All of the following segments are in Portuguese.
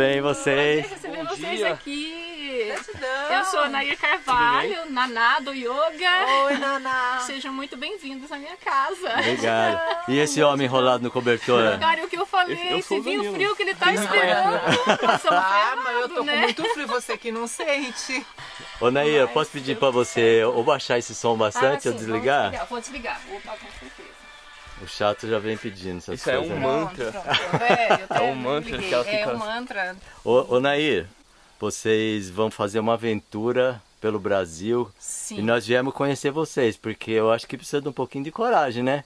bem? Tudo bem, e vocês? Prazer receber Bom vocês dia. aqui. Gratidão. Eu sou a Nair Carvalho, Naná do Yoga. Oi, Naná. Sejam muito bem-vindos à minha casa. Obrigado. E esse homem enrolado no cobertor? Cara, o que eu falei, Eu vinho frio que ele tá esperando. Ah, mas eu tô com né? muito frio, você que não sente. Ô Nair, eu posso pedir pra você ou baixar esse som Ah, bastante sim, ou desligar? Vou desligar. Vou desligar. Opa, com certeza. O chato já vem pedindo essas Isso é coisas. um né? mantra. Pronto, pronto. É, eu até É um mantra liguei. que ela É um mantra. Ô, ô Nair, vocês vão fazer uma aventura pelo Brasil Sim. e nós viemos conhecer vocês, porque eu acho que precisa de um pouquinho de coragem, né?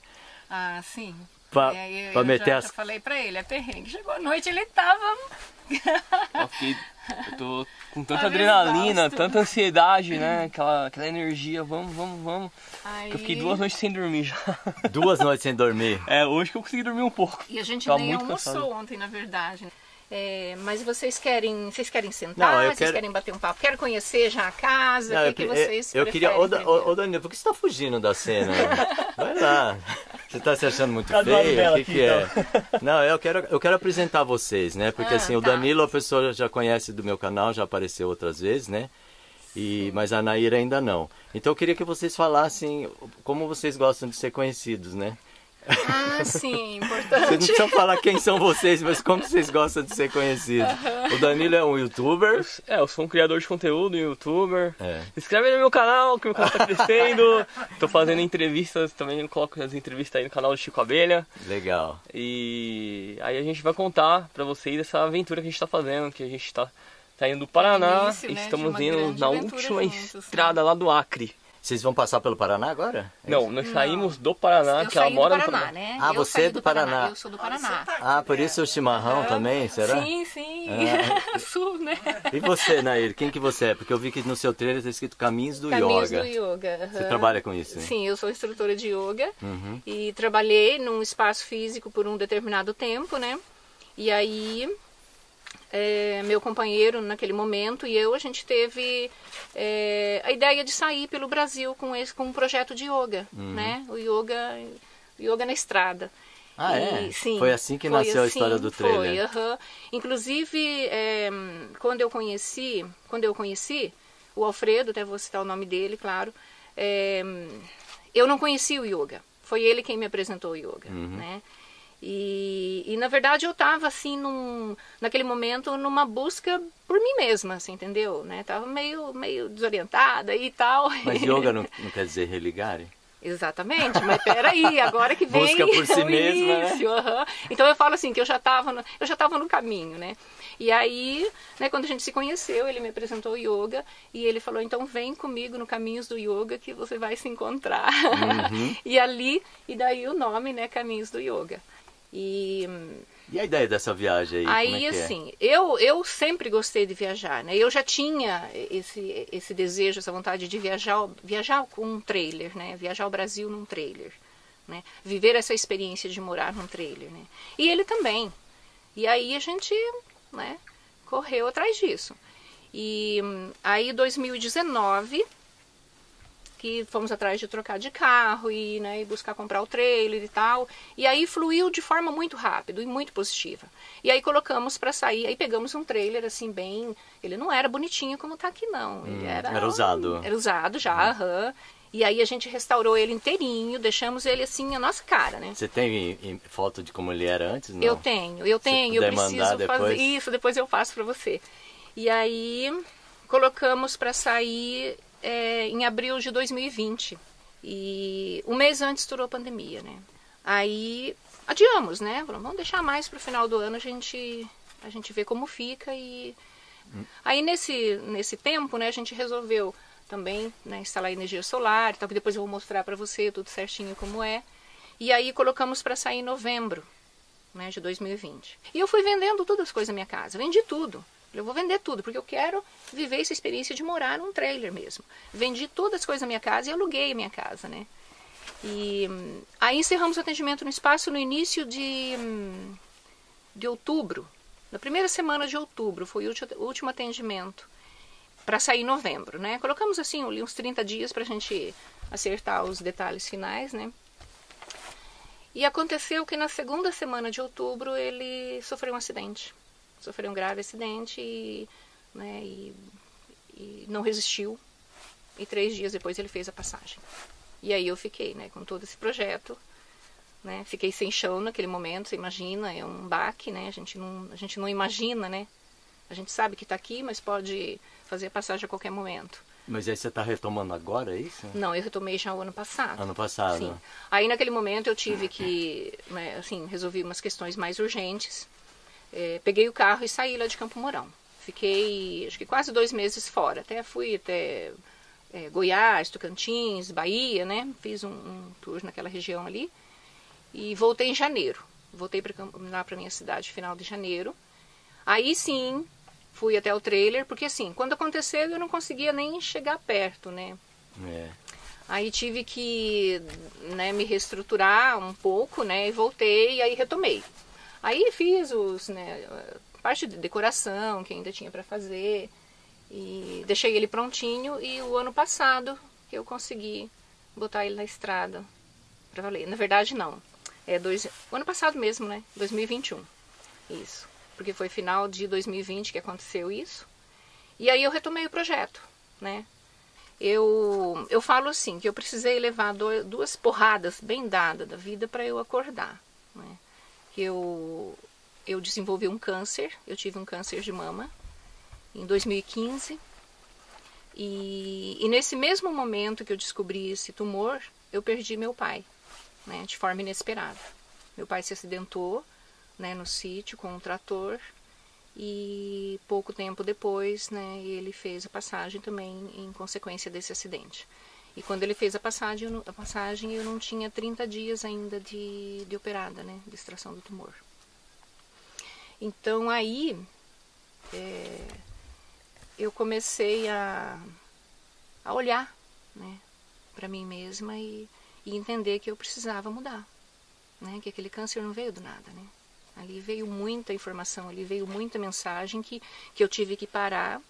Ah, sim. Pra, É, eu, pra eu meter já, as. já falei pra ele, é perrengue. Chegou a noite, ele tava... Eu, fiquei, eu tô com tanta adrenalina, exausto. tanta ansiedade, né? Aquela, aquela energia, vamos, vamos, vamos. Aí... Eu fiquei duas noites sem dormir já. Duas noites sem dormir. É, hoje que eu consegui dormir um pouco. E a gente Tava nem almoçou cansado. ontem, na verdade. É, mas vocês querem, vocês querem sentar? Não, vocês quero- querem bater um papo? Querem conhecer já a casa? Não, o eu, que, que eu- vocês eu queria. Ô, ô, ô, Danilo, por que você tá fugindo da cena? Vai lá. Você tá se achando muito Tá feio? O que, que é? Não, eu quero, eu quero apresentar vocês, né? Porque Ah, assim, o tá. Danilo a pessoa já conhece do meu canal, já apareceu outras vezes, né? E, mas a Naira ainda não. Então eu queria que vocês falassem como vocês gostam de ser conhecidos, né? Ah, sim, Vocês não importante. precisam falar quem são vocês, mas como vocês gostam de ser conhecidos. O Danilo é um youtuber. É, eu sou um criador de conteúdo, youtuber. É. Se inscreve no meu canal, que meu canal tá crescendo. Tô fazendo entrevistas também, eu coloco as entrevistas aí no canal do Chico Abelha. Legal. E aí a gente vai contar pra vocês essa aventura que a gente tá fazendo, que a gente tá saindo do Paraná início, e né, estamos indo na última juntos, né? estrada lá do Acre. Vocês vão passar pelo Paraná agora? Não, nós saímos do Paraná, Eu que ela mora do no Paraná, Paraná. né? Ah, Eu você é do Paraná. Eu sou do Paraná. Ah, por isso o chimarrão também, será? Sim, sim. Ah. Sul, né? E você, Nair, quem que você é? Porque eu vi que no seu trailer está escrito Caminhos do Caminhos Yoga. do Yoga. Você aham. trabalha com isso, né? Sim, eu sou instrutora de yoga Uhum. e trabalhei num espaço físico por um determinado tempo, né? E aí, é, meu companheiro naquele momento e eu, a gente teve é, a ideia de sair pelo Brasil com, esse, com um projeto de yoga, né? O yoga, yoga na estrada. Ah, E, é? sim, Foi assim que foi nasceu a assim, história do Foi, trailer. aham. Inclusive, é, quando eu conheci, quando eu conheci o Alfredo, até vou citar o nome dele, claro, é, eu não conhecia o yoga. Foi ele quem me apresentou o yoga, Uhum. né? E, e, na verdade eu estava assim num, naquele momento numa busca por mim mesma, assim, entendeu? Né? Tava meio meio desorientada e tal. Mas yoga não, não quer dizer religar? Exatamente, mas peraí, agora que vem Busca por si o mesma, né? início, aham. Então eu falo assim, que eu já estava no, eu já tava no caminho, né? E aí, né, quando a gente se conheceu, ele me apresentou o yoga e ele falou, então vem comigo no Caminhos do Yoga que você vai se encontrar. Uhum. e ali, e daí o nome, né, Caminhos do Yoga. E E a ideia dessa viagem aí? é Aí, que é? assim, eu, eu sempre gostei de viajar, né? Eu já tinha esse, esse desejo, essa vontade de viajar, viajar com um trailer, né? Viajar o Brasil num trailer, né? Viver essa experiência de morar num trailer, né? E ele também. E aí a gente, né, correu atrás disso. E hum, aí, 2019, que fomos atrás de trocar de carro e, né, e buscar comprar o trailer e tal. E aí fluiu de forma muito rápida e muito positiva. E aí colocamos para sair, aí pegamos um trailer assim bem, ele não era bonitinho como tá aqui não, ele era era usado. Era usado já, aham. E aí a gente restaurou ele inteirinho, deixamos ele assim a nossa cara, né? Você tem em- foto de como ele era antes? Não? Eu tenho, eu tenho, eu preciso depois. fazer isso, depois eu faço para você. E aí colocamos para sair é, em abril de 2020. E um mês antes estourou a pandemia, né? Aí adiamos, né? Vamos deixar mais para o final do ano, a gente a gente vê como fica e aí nesse nesse tempo, né, a gente resolveu também né, instalar energia solar, e tal, que depois eu vou mostrar para você tudo certinho como é. E aí colocamos para sair em novembro né, de 2020. E eu fui vendendo todas as coisas da minha casa, vendi tudo. Eu vou vender tudo, porque eu quero viver essa experiência de morar num trailer mesmo. Vendi todas as coisas da minha casa e aluguei a minha casa, né? E hum, aí encerramos o atendimento no espaço no início de, hum, de outubro. Na primeira semana de outubro foi o último atendimento para sair em novembro, né? Colocamos assim uns 30 dias para a gente acertar os detalhes finais, né? E aconteceu que na segunda semana de outubro ele sofreu um acidente. Sofreu um grave acidente e, né, e, e não resistiu. E três dias depois ele fez a passagem. E aí eu fiquei né, com todo esse projeto. Né, fiquei sem chão naquele momento, você imagina, é um baque, né? A gente não, a gente não imagina, né? A gente sabe que está aqui, mas pode fazer a passagem a qualquer momento. Mas aí você está retomando agora, é isso? Não, eu retomei já o ano passado. Ano passado. Sim. Aí naquele momento eu tive que, né, assim, resolvi umas questões mais urgentes. É, peguei o carro e saí lá de Campo Mourão. Fiquei, acho que quase dois meses fora. Até fui até é, Goiás, Tocantins, Bahia, né? Fiz um, um, tour naquela região ali. E voltei em janeiro. Voltei pra, lá para minha cidade final de janeiro. Aí sim, fui até o trailer, porque assim, quando aconteceu eu não conseguia nem chegar perto, né? É. Aí tive que né, me reestruturar um pouco, né? E voltei e aí retomei. Aí fiz os, né, parte de decoração que ainda tinha para fazer e deixei ele prontinho e o ano passado que eu consegui botar ele na estrada para valer. Na verdade não, é dois, ano passado mesmo, né? 2021. Isso porque foi final de 2020 que aconteceu isso. E aí eu retomei o projeto, né? Eu, eu falo assim, que eu precisei levar do, duas porradas bem dadas da vida para eu acordar, né? Eu, eu desenvolvi um câncer, eu tive um câncer de mama em 2015. E, e nesse mesmo momento que eu descobri esse tumor, eu perdi meu pai, né? De forma inesperada. Meu pai se acidentou né, no sítio com um trator e pouco tempo depois, né, ele fez a passagem também em consequência desse acidente. E quando ele fez a passagem, a passagem eu não tinha 30 dias ainda de, de operada, né, de extração do tumor. Então aí é, eu comecei a, a olhar né, para mim mesma e, e entender que eu precisava mudar, né, que aquele câncer não veio do nada, né. Ali veio muita informação, ali veio muita mensagem que, que eu tive que parar,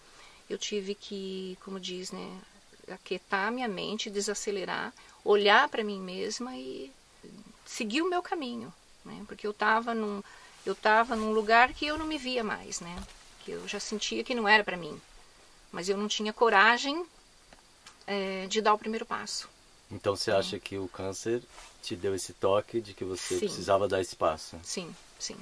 eu tive que, como diz, né, aquietar minha mente, desacelerar, olhar para mim mesma e seguir o meu caminho, né? Porque eu estava num eu estava num lugar que eu não me via mais, né? Que eu já sentia que não era para mim, mas eu não tinha coragem é, de dar o primeiro passo. Então você acha que o câncer te deu esse toque de que você Sim. precisava dar espaço? Sim, sim.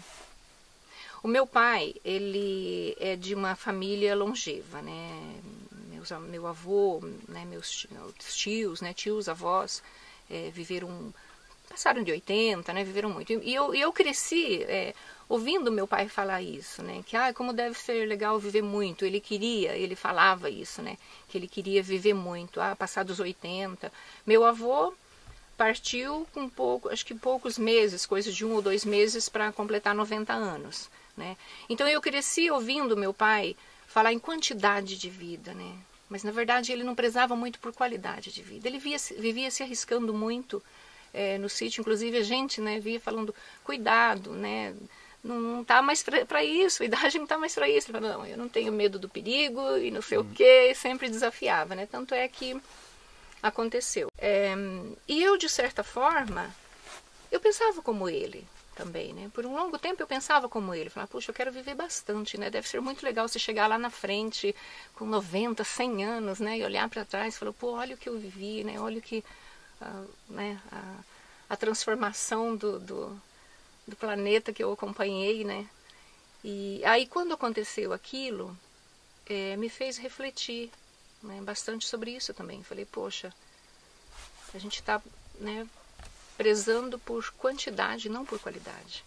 O meu pai, ele é de uma família longeva, né? Meus, meu avô, né, meus tios, né, tios, avós, é, viveram, passaram de 80, né, viveram muito. E eu, eu cresci é, ouvindo meu pai falar isso, né, que ah, como deve ser legal viver muito. Ele queria, ele falava isso, né, que ele queria viver muito, ah, passar dos 80. Meu avô partiu com pouco, acho que poucos meses, coisa de um ou dois meses para completar 90 anos. Né? Então eu cresci ouvindo meu pai falar em quantidade de vida, né? Mas na verdade ele não prezava muito por qualidade de vida. Ele via, vivia se arriscando muito é, no sítio, inclusive a gente né, via falando, cuidado, né? não, não tá mais para isso, a idade não está mais para isso. Ele falou, não, eu não tenho medo do perigo e não sei hum. o que, sempre desafiava. Né? Tanto é que aconteceu. É, e eu, de certa forma, eu pensava como ele também, né? Por um longo tempo eu pensava como ele, falava, puxa, eu quero viver bastante, né? Deve ser muito legal você chegar lá na frente com 90, 100 anos, né? E olhar para trás e falar, pô, olha o que eu vivi, né? Olha o que, uh, né? A, a transformação do, do, do, planeta que eu acompanhei, né? E aí quando aconteceu aquilo, é, me fez refletir né, bastante sobre isso também. Falei, poxa, a gente está, né? Prezando por quantidade, não por qualidade.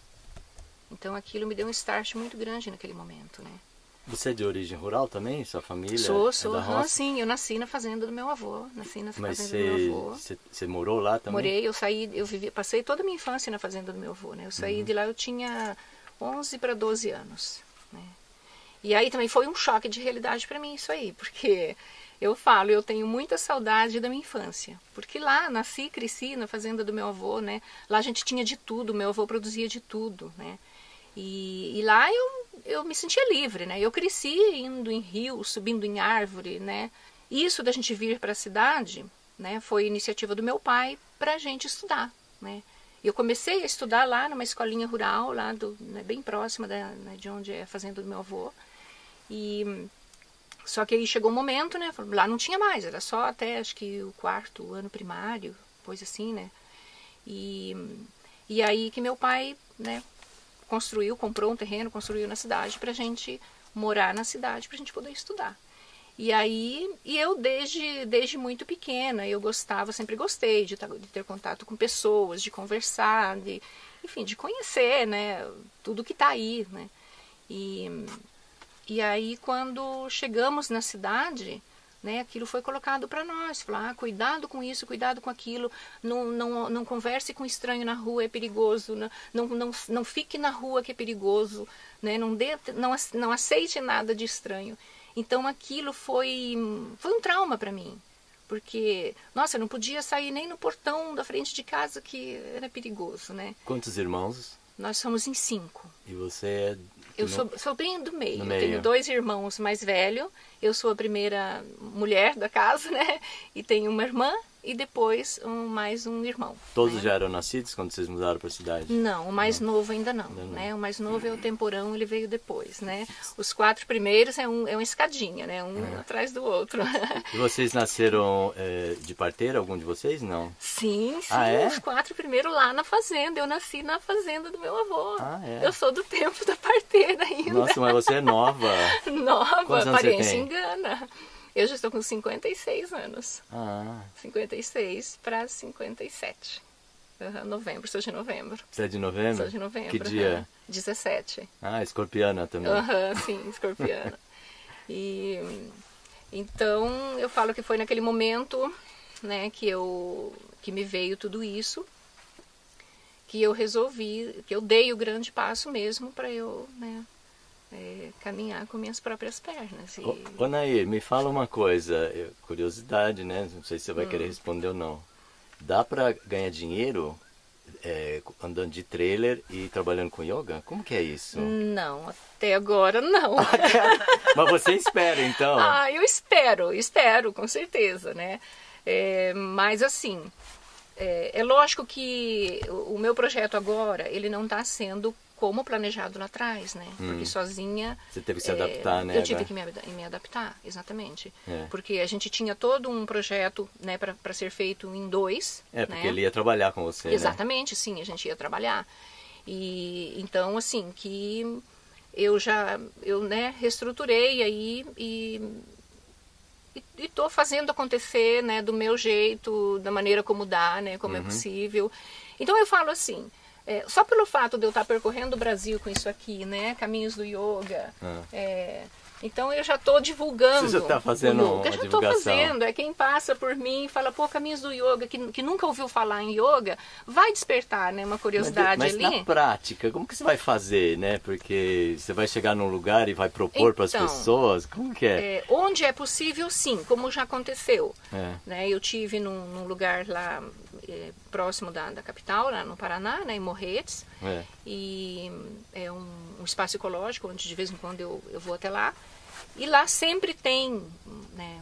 Então aquilo me deu um start muito grande naquele momento, né? Você é de origem rural também? Sua família? Sou, é sou. É sim, eu nasci na fazenda do meu avô. Nasci na Mas fazenda cê, do meu avô. Você morou lá também? Morei, eu saí, eu vivi, passei toda a minha infância na fazenda do meu avô, né? Eu saí uhum. de lá, eu tinha 11 para 12 anos, né? E aí também foi um choque de realidade para mim isso aí, porque eu falo, eu tenho muita saudade da minha infância, porque lá nasci, cresci na fazenda do meu avô, né? Lá a gente tinha de tudo, meu avô produzia de tudo, né? E, e lá eu, eu me sentia livre, né? Eu cresci indo em rio, subindo em árvore, né? Isso da gente vir para a cidade, né? Foi iniciativa do meu pai para a gente estudar, né? E eu comecei a estudar lá numa escolinha rural, lá do, né, bem próxima da, né, de onde é a fazenda do meu avô. E só que aí chegou um momento, né? Lá não tinha mais, era só até acho que o quarto ano primário, coisa assim, né? E, e aí que meu pai, né, construiu, comprou um terreno, construiu na cidade pra gente morar na cidade pra gente poder estudar. E aí, e eu desde, desde muito pequena, eu gostava, sempre gostei de, tá, de ter contato com pessoas, de conversar, de, enfim, de conhecer, né, tudo que está aí, né. E, e aí, quando chegamos na cidade, né, aquilo foi colocado para nós. Falar, ah, cuidado com isso, cuidado com aquilo. Não, não, não converse com estranho na rua, é perigoso. Não, não, não, fique na rua que é perigoso. Né, não, dê, não, não aceite nada de estranho. Então aquilo foi, foi um trauma para mim. Porque, nossa, eu não podia sair nem no portão da frente de casa que era perigoso, né? Quantos irmãos? Nós somos em cinco. E você é eu sou, sou bem do meio. Meio. tenho dois irmãos mais velhos. Eu sou a primeira mulher da casa, né? E tenho uma irmã e depois um, mais um irmão. Todos né? já eram nascidos quando vocês mudaram para a cidade? Não, o mais novo ainda não, Ainda não. né? O mais novo é o temporão, ele veio depois, né? Os quatro primeiros é, um, é uma escadinha, né? Um atrás do outro. E vocês nasceram é, de parteira, algum de vocês? Não. Sim, sim, Ah, é? os quatro primeiros lá na fazenda. Eu nasci na fazenda do meu avô. Ah, é? Eu sou do tempo da parteira ainda. Nossa, mas você é nova. Nova, aparência engana. Eu já estou com 56 anos. Ah, 56 para 57. Uhum, novembro, sou de novembro. você é de novembro? Sou de novembro. Que dia? 17. Ah, escorpiana também. Aham, sim, escorpiana. e então eu falo que foi naquele momento, né, que eu que me veio tudo isso, que eu resolvi, que eu dei o grande passo mesmo para eu, né, é, caminhar com minhas próprias pernas. E, Ô, ô Nair, me fala uma coisa, eu- curiosidade, né? Não sei se você vai Hum. querer responder ou não. Dá pra ganhar dinheiro é, andando de trailer e trabalhando com yoga? Como que é isso? Não, até agora não. Mas você espera, então. Ah, eu espero, espero, com certeza, né? É, mas assim, é, é lógico que o meu projeto agora, ele não está sendo como planejado lá atrás, né? Porque sozinha... Você teve que se é, adaptar, né? Eu tive Eva? que me, me adaptar, exatamente. É. Porque a gente tinha todo um projeto, né, para ser feito em dois, É, porque né? ele ia trabalhar com você, né? Exatamente, sim, a gente ia trabalhar. E então, assim, que eu já, eu, né, reestruturei aí e e estou fazendo acontecer, né, do meu jeito, da maneira como dá, né, como é possível. Então eu falo assim, é, só pelo fato de eu estar percorrendo o Brasil com isso aqui, né, caminhos do yoga, Ah. é, então eu já estou divulgando. Você já tá fazendo uma Eu já estou fazendo. É quem passa por mim e fala, pô, caminhos do yoga, que, que nunca ouviu falar em yoga, vai despertar, né, uma Mas, curiosidade mas ali. na prática, como que você vai fazer, né? Porque você vai chegar num lugar e vai propor para as Então, pessoas? Como que é? É, onde é possível, sim, como já aconteceu. É. Né? Eu tive num, num lugar lá é, próximo da, da capital, lá no Paraná, né, em Morretes, É. e é um, um espaço ecológico onde de vez em quando eu, eu vou até lá. E lá sempre tem né,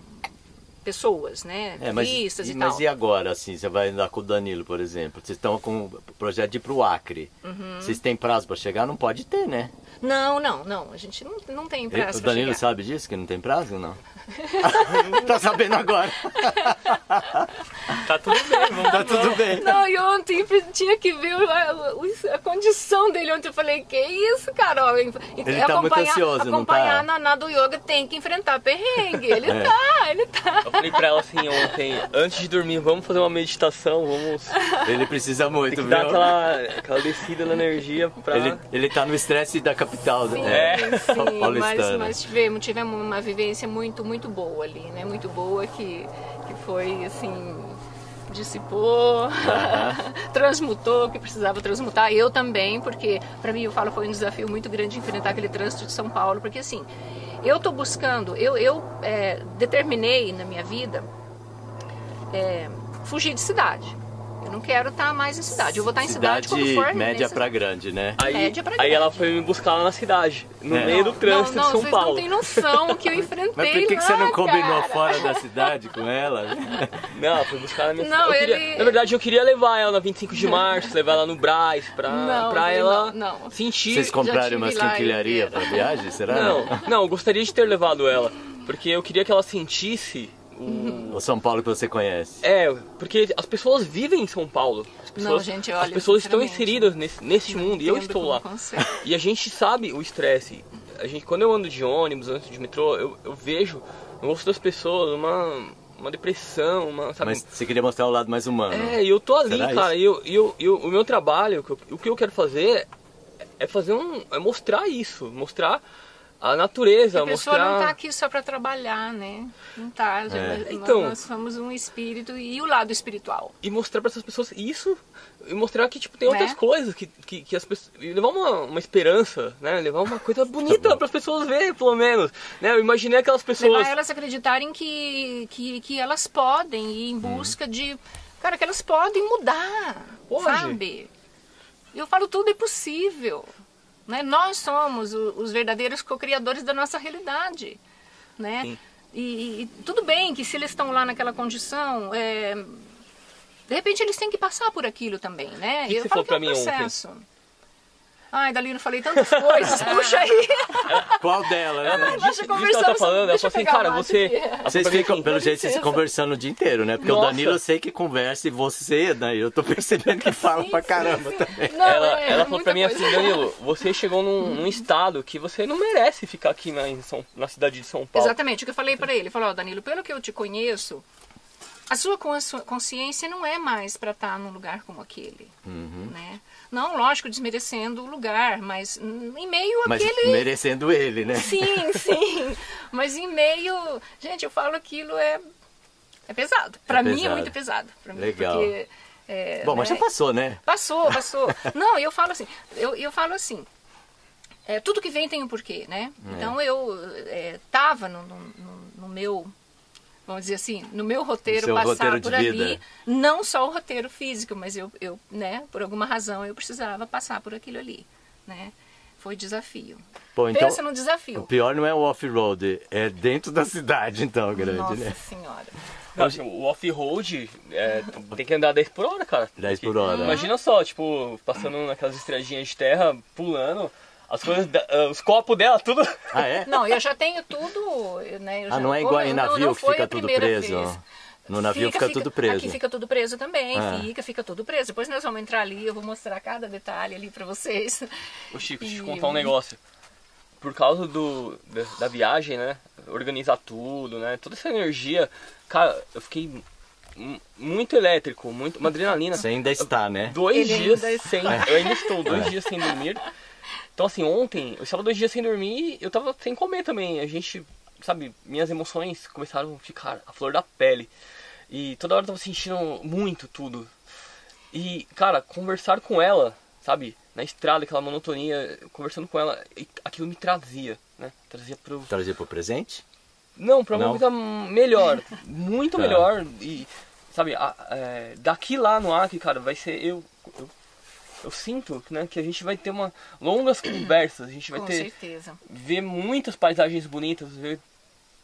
pessoas, né, É, mas, e, e, mas e agora, assim, você vai andar com o Danilo, por exemplo, vocês estão com o projeto de ir pro Acre. Uhum. Vocês têm prazo para chegar? Não pode ter, né? Não, não, não, a gente não, não tem prazo o pra Danilo chegar. sabe disso, que não tem prazo, não? tá sabendo agora. Tá tudo bem, vamos Tá tudo bem. Não, e ontem tinha que ver a, a condição dele. Ontem eu falei, que isso, Carol? Ele tá muito ansioso, não acompanhar tá? a Naná do yoga tem que enfrentar perrengue. Ele É. tá, ele tá. Eu falei pra ela assim ontem, antes de dormir, vamos fazer uma meditação, vamos Ele precisa muito, tem que viu? dar aquela, aquela descida na energia pra. Ele, ele tá no estresse da capital, Sim, né? sim, mas, paulistana. mas tivemos, tivemos uma vivência muito, muito boa ali, né? Muito boa que, que foi, assim, dissipou, transmutou o que precisava transmutar. Eu também, porque para mim, eu falo, foi um desafio muito grande enfrentar aquele trânsito de São Paulo, porque assim, eu tô buscando, eu, eu é, determinei na minha vida é, fugir de cidade. Eu não quero estar mais em cidade. Eu vou estar em cidade, quando for média nessa- pra grande, né? Aí, Média pra aí grande. ela foi me buscar lá na cidade, no É. meio do trânsito não, não, de São vocês Paulo. não têm noção que eu enfrentei Mas por que, que você lá, não combinou cara. fora da cidade com ela? Não, ela foi buscar na minha Não, queria- ele- Na verdade, eu queria levar ela na 25 de março, levar ela no Brás, pra, Não, pra ela não, não. sentir. Vocês compraram tive uma lá quinquilharia inteira. pra viagem, será? Não, não, eu gostaria de ter levado ela, porque eu queria que ela sentisse o. O São Paulo que você conhece. É, porque as pessoas vivem em São Paulo. As pessoas, Não, gente, olha, as pessoas estão inseridas nesse, nesse mundo e eu estou lá. E a gente sabe o estresse. A gente, quando eu ando de ônibus, ando de metrô, eu, eu vejo no rosto das pessoas uma, uma depressão, uma, sabe? Mas você queria mostrar o lado mais humano. É, e eu tô ali, Será cara, e eu, e eu, e eu- o meu trabalho, o que eu- o que eu quero fazer é fazer um. é mostrar isso, mostrar a natureza, A pessoa mostrar. não tá aqui só para trabalhar, né? Não tá. já- É. nós- Então- nós somos um espírito e o lado espiritual. E mostrar pra essas pessoas isso, e mostrar que tipo, tem Né? outras coisas, que, que, que as pessoas. e levar uma, uma esperança, né? Levar uma coisa bonita para as pessoas verem, pelo menos. Né? Eu imaginei aquelas pessoas. Levar elas acreditarem que, que, que elas podem ir em busca de. Cara, que elas podem mudar. Pode. Sabe? Eu falo, tudo é possível. Né? Nós somos o- os verdadeiros co-criadores da nossa realidade. Né? E, e tudo bem que se eles estão lá naquela condição, é, de repente eles têm que passar por aquilo também, né? Que eu falo que é um mim ontem? Ai, Dalino, falei tantas coisas, puxa aí. Qual delas, Ela, né? disso que ela conversando tá falando, ela deixa falou eu assim, cara, o você. ela falou Vocês ficam, pelo jeito, vocês conversando o dia inteiro, né? Porque o Nossa. Danilo eu sei que conversa e você, né? Eu tô percebendo que fala pra caramba também. Não, Ela, é, ela falou muita pra mim assim. Danilo, você chegou num, num estado que você não merece ficar aqui na, em São- na cidade de São Paulo. Exatamente, o que eu falei pra ele. Falou, ó, Danilo, pelo que eu te conheço, a sua cons- consciência não é mais pra estar num lugar como aquele, Uhum. né? Não, lógico, desmerecendo o lugar, mas em meio Mas àquele... merecendo ele, né? Sim, sim. Mas em meio... Gente, eu falo aquilo é, é pesado. Pra mim é muito pesado. Mim, Legal. Porque, é, Bom, mas né, já passou, né? Passou, passou. Não, eu falo assim, eu, eu falo assim, é, tudo que vem tem um porquê, né? Então eu é, tava no, no, no- no meu, vamos dizer assim, no meu roteiro passar roteiro por ali, vida. não só o roteiro físico, mas eu, eu, né, por alguma razão eu precisava passar por aquilo ali, né? Foi desafio. Pô, então, Pensa no o desafio. pior não é o off-road, é dentro da cidade, então, grande, Nossa né? senhora. Não, assim, o off-road é, tem que andar 10 por hora, cara. 10 Porque por hora. Imagina só, tipo, passando naquelas estradinhas de terra, pulando, as coisas, ah, os copos dela, tudo. Ah, é? Não, eu já tenho tudo, né? eu Ah, já- não é igual em não- navio não que foi fica tudo preso? vez. No navio fica, tudo preso. Aqui fica tudo preso também, Ah. fica, fica tudo preso. Depois nós vamos entrar ali, eu vou mostrar cada detalhe ali pra vocês. Ô Chico, deixa eu te E- contar um negócio. Por causa do, da, da viagem, né? Organizar tudo, né? Toda essa energia, cara, eu fiquei mu- muito elétrico, muito, uma adrenalina. Você ainda está, né? Dois Ele dias sem. Eu ainda estou dois É. dias sem dormir. Então assim, ontem, eu estava dois dias sem dormir eu tava sem comer também. A gente, sabe, minhas emoções começaram a ficar a flor da pele. E toda hora eu tava sentindo muito tudo. E, cara, conversar com ela, sabe, na estrada, aquela monotonia, conversando com ela, aquilo me trazia, né? Trazia pro. Trazer pro presente? Não, pra uma coisa melhor. Muito Tá. melhor. E, sabe, a- é, daqui lá no Acre, cara, vai ser. Eu, eu, sinto né, que a gente vai ter uma longas conversas, a gente vai Com ter. certeza. ver muitas paisagens bonitas, ver.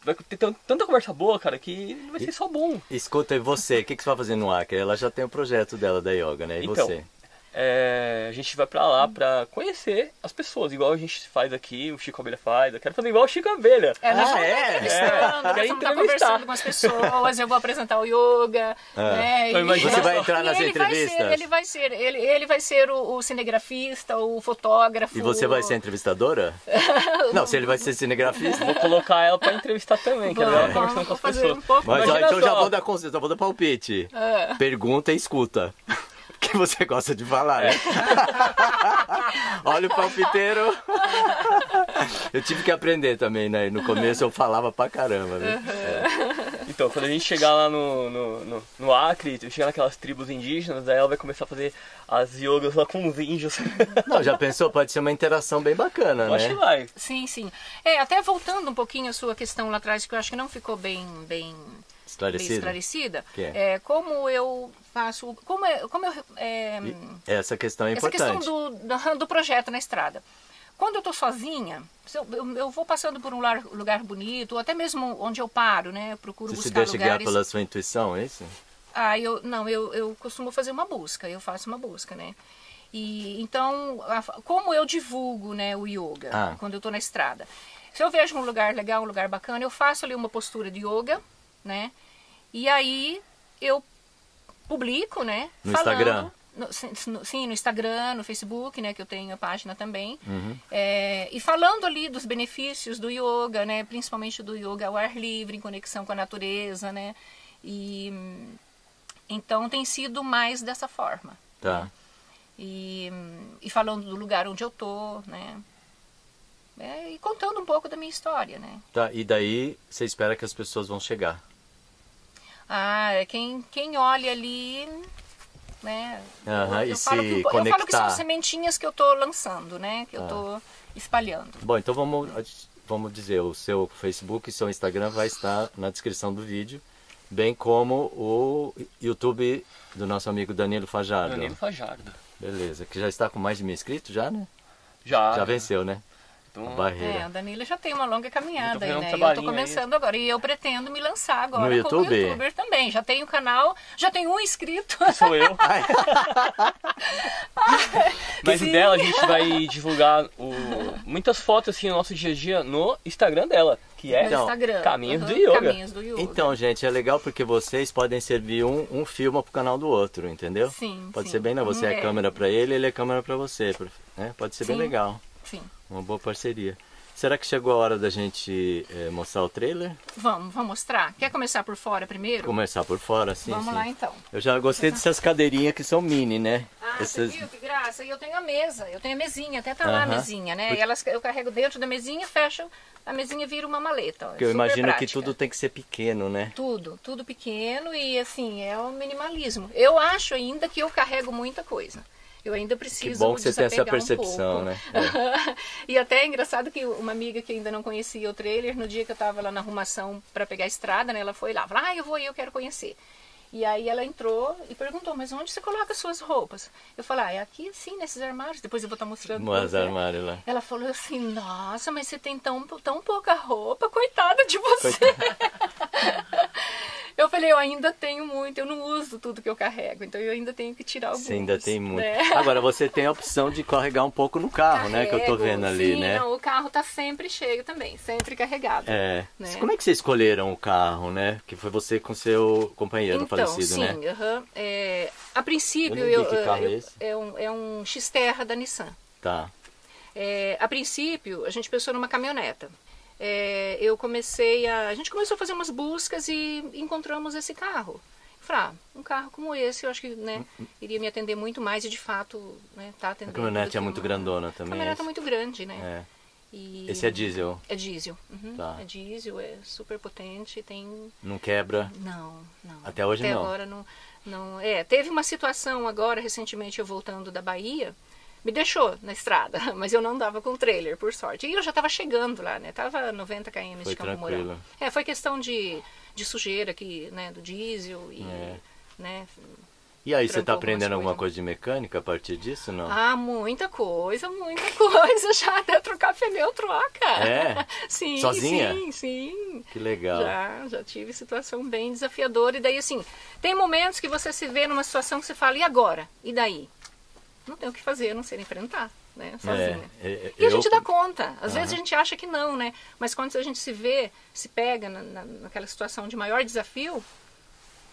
Vai ter tan- tanta conversa boa, cara, que vai ser só bom. Escuta, e você? O que, que você vai fazer no Acre? Ela já tem o projeto dela da yoga, né? E Então, você? É, a gente vai pra lá pra conhecer as pessoas, igual a gente faz aqui, o Chico Abelha faz. Eu quero fazer igual o Chico Abelha. É, nós Ah, vamos é? entrevistando, É, nós quero vamos estar conversando com as pessoas, eu vou apresentar o yoga, né? Então, imagina Você vai entrar e nas ele Vai entrevistas? ser, ele vai ser, ele, ele vai ser o, o cinegrafista, o fotógrafo. E você vai ser entrevistadora? Não, se ele vai ser cinegrafista. Vou colocar ela pra entrevistar também, quero ver ela conversando com as pessoas. um pouco. Mas ó, então já só. vou dar conselho, já vou dar palpite. É. Pergunta e escuta. Que você gosta de falar, né? Olha o palpiteiro. Eu tive que aprender também, né? No começo eu falava pra caramba, né? Então, quando a gente chegar lá no, no, no, no Acre, chegar naquelas tribos indígenas, aí ela vai começar a fazer as yogas lá com os índios. Não, já pensou? Pode ser uma interação bem bacana, Eu acho que né? vai. Sim, sim. É, até voltando um pouquinho a sua questão lá atrás, que eu acho que não ficou bem, bem Esclarecida? esclarecida. Que é? É, como eu faço, como, é, como eu, é, Essa questão é essa importante. questão do, do, projeto na estrada. Quando eu estou sozinha, se eu, eu, vou passando por um lugar, lugar bonito, ou até mesmo onde eu paro, né? Eu procuro Você se buscar deixa guiar lugares. pela sua intuição, é isso? Ah, eu não, eu, eu costumo fazer uma busca, eu faço uma busca, né? E então, a- como eu divulgo, né, o yoga Ah. quando eu estou na estrada? Se eu vejo um lugar legal, um lugar bacana, eu faço ali uma postura de yoga, né? E aí eu publico, né? No Instagram? no- sim, no- Instagram, no Facebook, né? Que eu tenho a página também. Uhum. É, e falando ali dos benefícios do yoga, né? Principalmente do yoga ao ar livre, em conexão com a natureza, né? E então tem sido mais dessa forma. Tá. E, hum, e falando do lugar onde eu tô, né? É, e contando um pouco da minha história, né? Tá, e daí você espera que as pessoas vão chegar. Ah, é quem, quem olha ali, né? Aham, e eu, falo que, eu falo que são sementinhas que eu tô lançando, né? Que eu Ah. tô espalhando. Bom, então vamos, vamos dizer, o seu Facebook e seu Instagram vai estar na descrição do vídeo, bem como o YouTube do nosso amigo Danilo Fajardo. Danilo Fajardo. Beleza, que já está com mais de mil inscritos já, né? Já. Já venceu, né? Então, A É, barreira. a Danilo já tem uma longa caminhada aí, Eu tô fazendo um né? E eu tô começando agora. E eu pretendo me lançar agora No como YouTube? youtuber também. Já tenho canal, já tenho um inscrito. Sou eu. Mas Sim. dela a gente vai divulgar o- muitas fotos assim no nosso dia a dia no Instagram dela, que é Então, Instagram. Caminhos do Uhum, Yoga. Caminhos do Yoga. Então, gente, é legal porque vocês podem servir um, um filme pro canal do outro, entendeu? Sim, Pode sim. ser bem, né? Você é, É. câmera pra ele, ele é câmera pra você, né? Pode ser bem Sim. legal. Uma boa parceria. Será que chegou a hora da gente eh, mostrar o trailer? Vamos, vamos mostrar? Quer começar por fora primeiro? Começar por fora, sim, vamos sim. lá então. Eu já gostei dessas cadeirinhas que são mini, né? Ah, Essas- viu que graça? E eu tenho a mesa, eu tenho a mesinha, até tá lá a Aham. mesinha, né? E elas, eu carrego dentro da mesinha, fecho, a mesinha vira uma maleta. Ó, Porque eu imagino que prática. tudo tem que ser pequeno, né? Tudo, tudo pequeno e assim, é o minimalismo. Eu acho ainda que eu carrego muita coisa. Eu ainda preciso Que bom que você tem essa um percepção, pouco. né? e até é engraçado que uma amiga que ainda não conhecia o trailer, no dia que eu tava lá na arrumação para pegar a estrada, né, ela foi lá, falou: "Ah, eu vou aí, eu quero conhecer". E aí ela entrou e perguntou: "Mas onde você coloca as suas roupas?". Eu falei: "Ah, é aqui assim, nesses armários". Depois eu vou estar mostrando pra Mas armário lá. Ela falou assim: Nossa, mas você tem tão, tão pouca roupa, coitada de você. eu falei: Eu ainda tenho muito, eu não uso tudo que eu carrego, então eu ainda tenho que tirar alguns. Você ainda tem muito. né? Agora você tem a opção de carregar um pouco no carro, né? Que eu tô Carrego, vendo ali, sim, né? Não, o carro tá sempre cheio também, sempre carregado. É. Né? Como é que vocês escolheram o carro, né? Que foi você com seu companheiro Então, falecido, sim, né? aham. É, a princípio, Eu eu, é eu- esse. é um, é um X-Terra da Nissan. Tá. É, a princípio, a gente pensou numa caminhoneta. É, eu comecei a. A gente começou a fazer umas buscas e encontramos esse carro. Falei, ah, um carro como esse, eu acho que né, iria me atender muito mais e de fato né, tá A atendendo. caminhonete do que é muito uma- grandona A também. caminhonete é muito grande, né? É. E- Esse é diesel. É diesel. uhum, Tá. É diesel, é super potente, tem Não quebra. não, não. Até hoje não. agora não, não. É, teve uma situação agora, recentemente, eu voltando da Bahia, me deixou na estrada, mas eu não dava com trailer, por sorte. E eu já estava chegando lá, né? Tava 90 km Foi de Campo. Mourão. É, foi questão de, de sujeira aqui, né, do diesel e, É. né? E aí, você tá Trancou aprendendo alguma coisa de mecânica a partir disso, não? Ah, muita coisa, muita coisa. Já até trocar pneu troca. É? Sim, Sozinha? sim, sim. Que legal. Já, já tive situação bem desafiadora. E daí, assim, tem momentos que você se vê numa situação que você fala, e agora? E daí? Não tem o que fazer, a não ser enfrentar, né? Sozinha. É, é, E a eu- gente dá conta. Às vezes a gente acha que não, né? Mas quando a gente se vê, se pega na, na- naquela situação de maior desafio,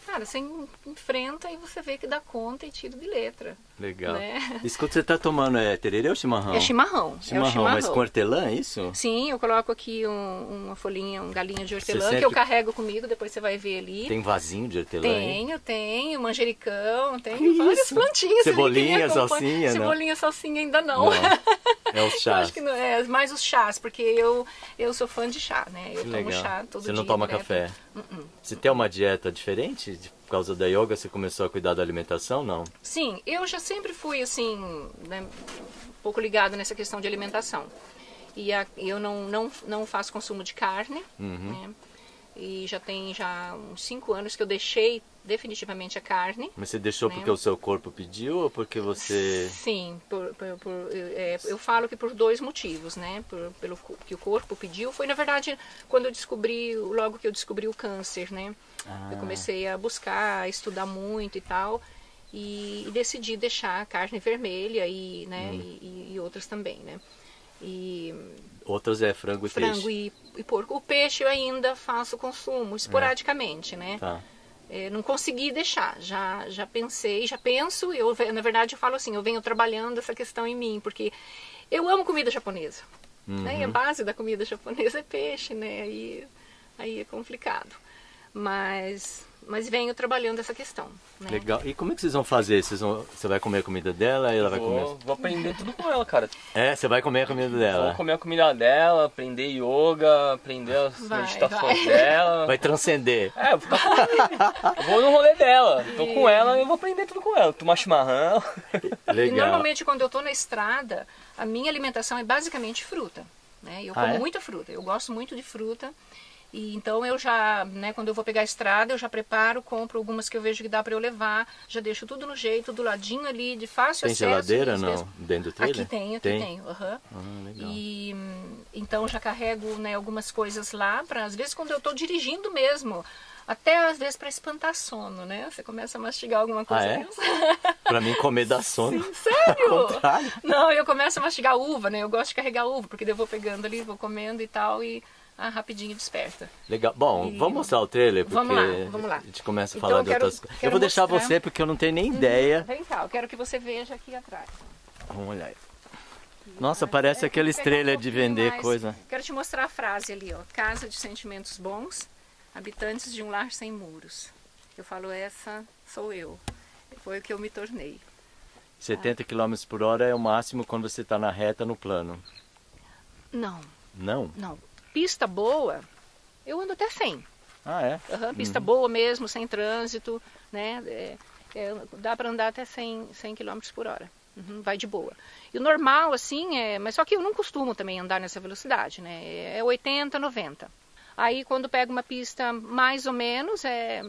cara, você en- enfrenta e você vê que dá conta e tira de letra. Legal. né? Isso que você tá tomando é tererê ou chimarrão? É chimarrão. é o Chimarrão, chimarrão. mas com hortelã, é isso? Sim, eu coloco aqui um- uma folhinha, um galinho de hortelã sempre- que eu carrego comigo, depois você vai ver ali. Tem vasinho de hortelã? Tenho, tenho, manjericão, tenho Que várias isso? plantinhas. Cebolinha, salsinha, não? Cebolinha, salsinha ainda não. Não. É os Eu chás. acho que não, é mais os chás, porque eu, eu sou fã de chá, né? Eu Que tomo legal. chá todo você dia. não toma direto. café? Você tem uma dieta diferente? Por causa da yoga, você começou a cuidar da alimentação? Não. Sim, eu já sempre fui assim, né, um pouco ligada nessa questão de alimentação. E a- eu não, não, não faço consumo de carne, Uhum. né? E já tem já uns cinco anos que eu deixei definitivamente a carne. Mas você deixou Né? porque o seu corpo pediu ou porque você. Sim, por, por- por- é, eu falo que por dois motivos, né? Pelo que o corpo pediu. Foi, na verdade, quando eu descobri, logo que eu descobri o câncer, né? Ah. Eu comecei a buscar, a estudar muito e tal. E, e decidi deixar a carne vermelha e, né, Hum. e, e outras também, né? E Outras é frango e frango peixe. e, e porco. O peixe eu ainda faço consumo esporadicamente, né? Tá. É, não consegui deixar. Já, já pensei, já penso. Eu, na verdade, eu falo assim, eu venho trabalhando essa questão em mim, porque eu amo comida japonesa. Né? E a base da comida japonesa é peixe, né? Aí, aí é complicado. Mas, mas venho trabalhando essa questão. Né? Legal. E como é que vocês vão fazer? Vocês vão... Você vai comer a comida dela e ela vai Vou, comer. vou aprender tudo com ela, cara. É, você vai comer a comida Vou dela. comer a comida dela, aprender yoga, aprender as Vai, meditações vai. dela. Vai transcender. É, eu vou, ficar com vou no rolê dela. Tô com ela e eu vou aprender tudo com ela. Tomar chimarrão. E Legal. normalmente quando eu estou na estrada, a minha alimentação é basicamente fruta. Né? Eu Ah, como é? muita fruta, eu gosto muito de fruta. E então eu já, né, quando eu vou pegar a estrada, eu já preparo, compro algumas que eu vejo que dá para eu levar, já deixo tudo no jeito, do ladinho ali, de fácil Tem acesso. geladeira eles não? mesmo- Dentro do trailer? Aqui tem, aqui Tem? tem. Ah, legal. E então já carrego né, algumas coisas lá para às vezes quando eu estou dirigindo mesmo, até às vezes para espantar sono, né? Você começa a mastigar alguma coisa. é? ali, Pra mim comer dá sono. Sério? Ao contrário. Não, eu começo a mastigar uva, né? Eu gosto de carregar uva, porque eu vou pegando ali, vou comendo e tal, e ah, rapidinho desperta. Legal. Bom, E- vamos mostrar o trailer, porque Vamos lá, vamos lá. a gente começa a Então, falar de quero- outras coisas. Eu vou deixar mostrar. você porque eu não tenho nem ideia. Vem cá, eu quero que você veja aqui atrás. Vamos olhar aí. Nossa, parece É, aqueles vou pegar um de vender mais. coisa. Quero te mostrar a frase ali, ó. Casa de sentimentos bons, habitantes de um lar sem muros. Eu falo, essa sou eu. Foi o que eu me tornei. 70 km por hora é o máximo quando você está na reta no plano. Não, Não? não. Pista boa, eu ando até 100. Ah, é? Aham, pista boa mesmo, sem trânsito, né? É, é, dá para andar até 100, 100 km por hora. Uhum, vai de boa. E o normal, assim, é. Mas só que eu não costumo também andar nessa velocidade, né? É 80, 90. Aí quando pego uma pista mais ou menos, é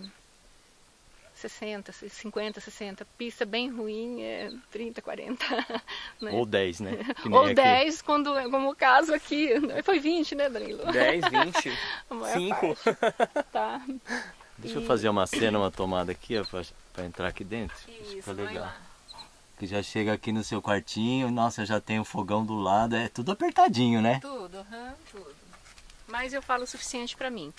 60, 50, 60. Pista bem ruim é 30, 40. Né? Ou 10, né? Ou aqui. 10, quando, como o caso aqui. Foi 20, né, Danilo? 10, 20, A maior 5. parte. Tá. Deixa eu fazer uma cena, uma tomada aqui, ó, pra, pra entrar aqui dentro. Isso, Fica vai legal. Que já chega aqui no seu quartinho, nossa, já tem o fogão do lado, é tudo apertadinho, né? Tudo, aham, tudo. Mas eu falo o suficiente para mim.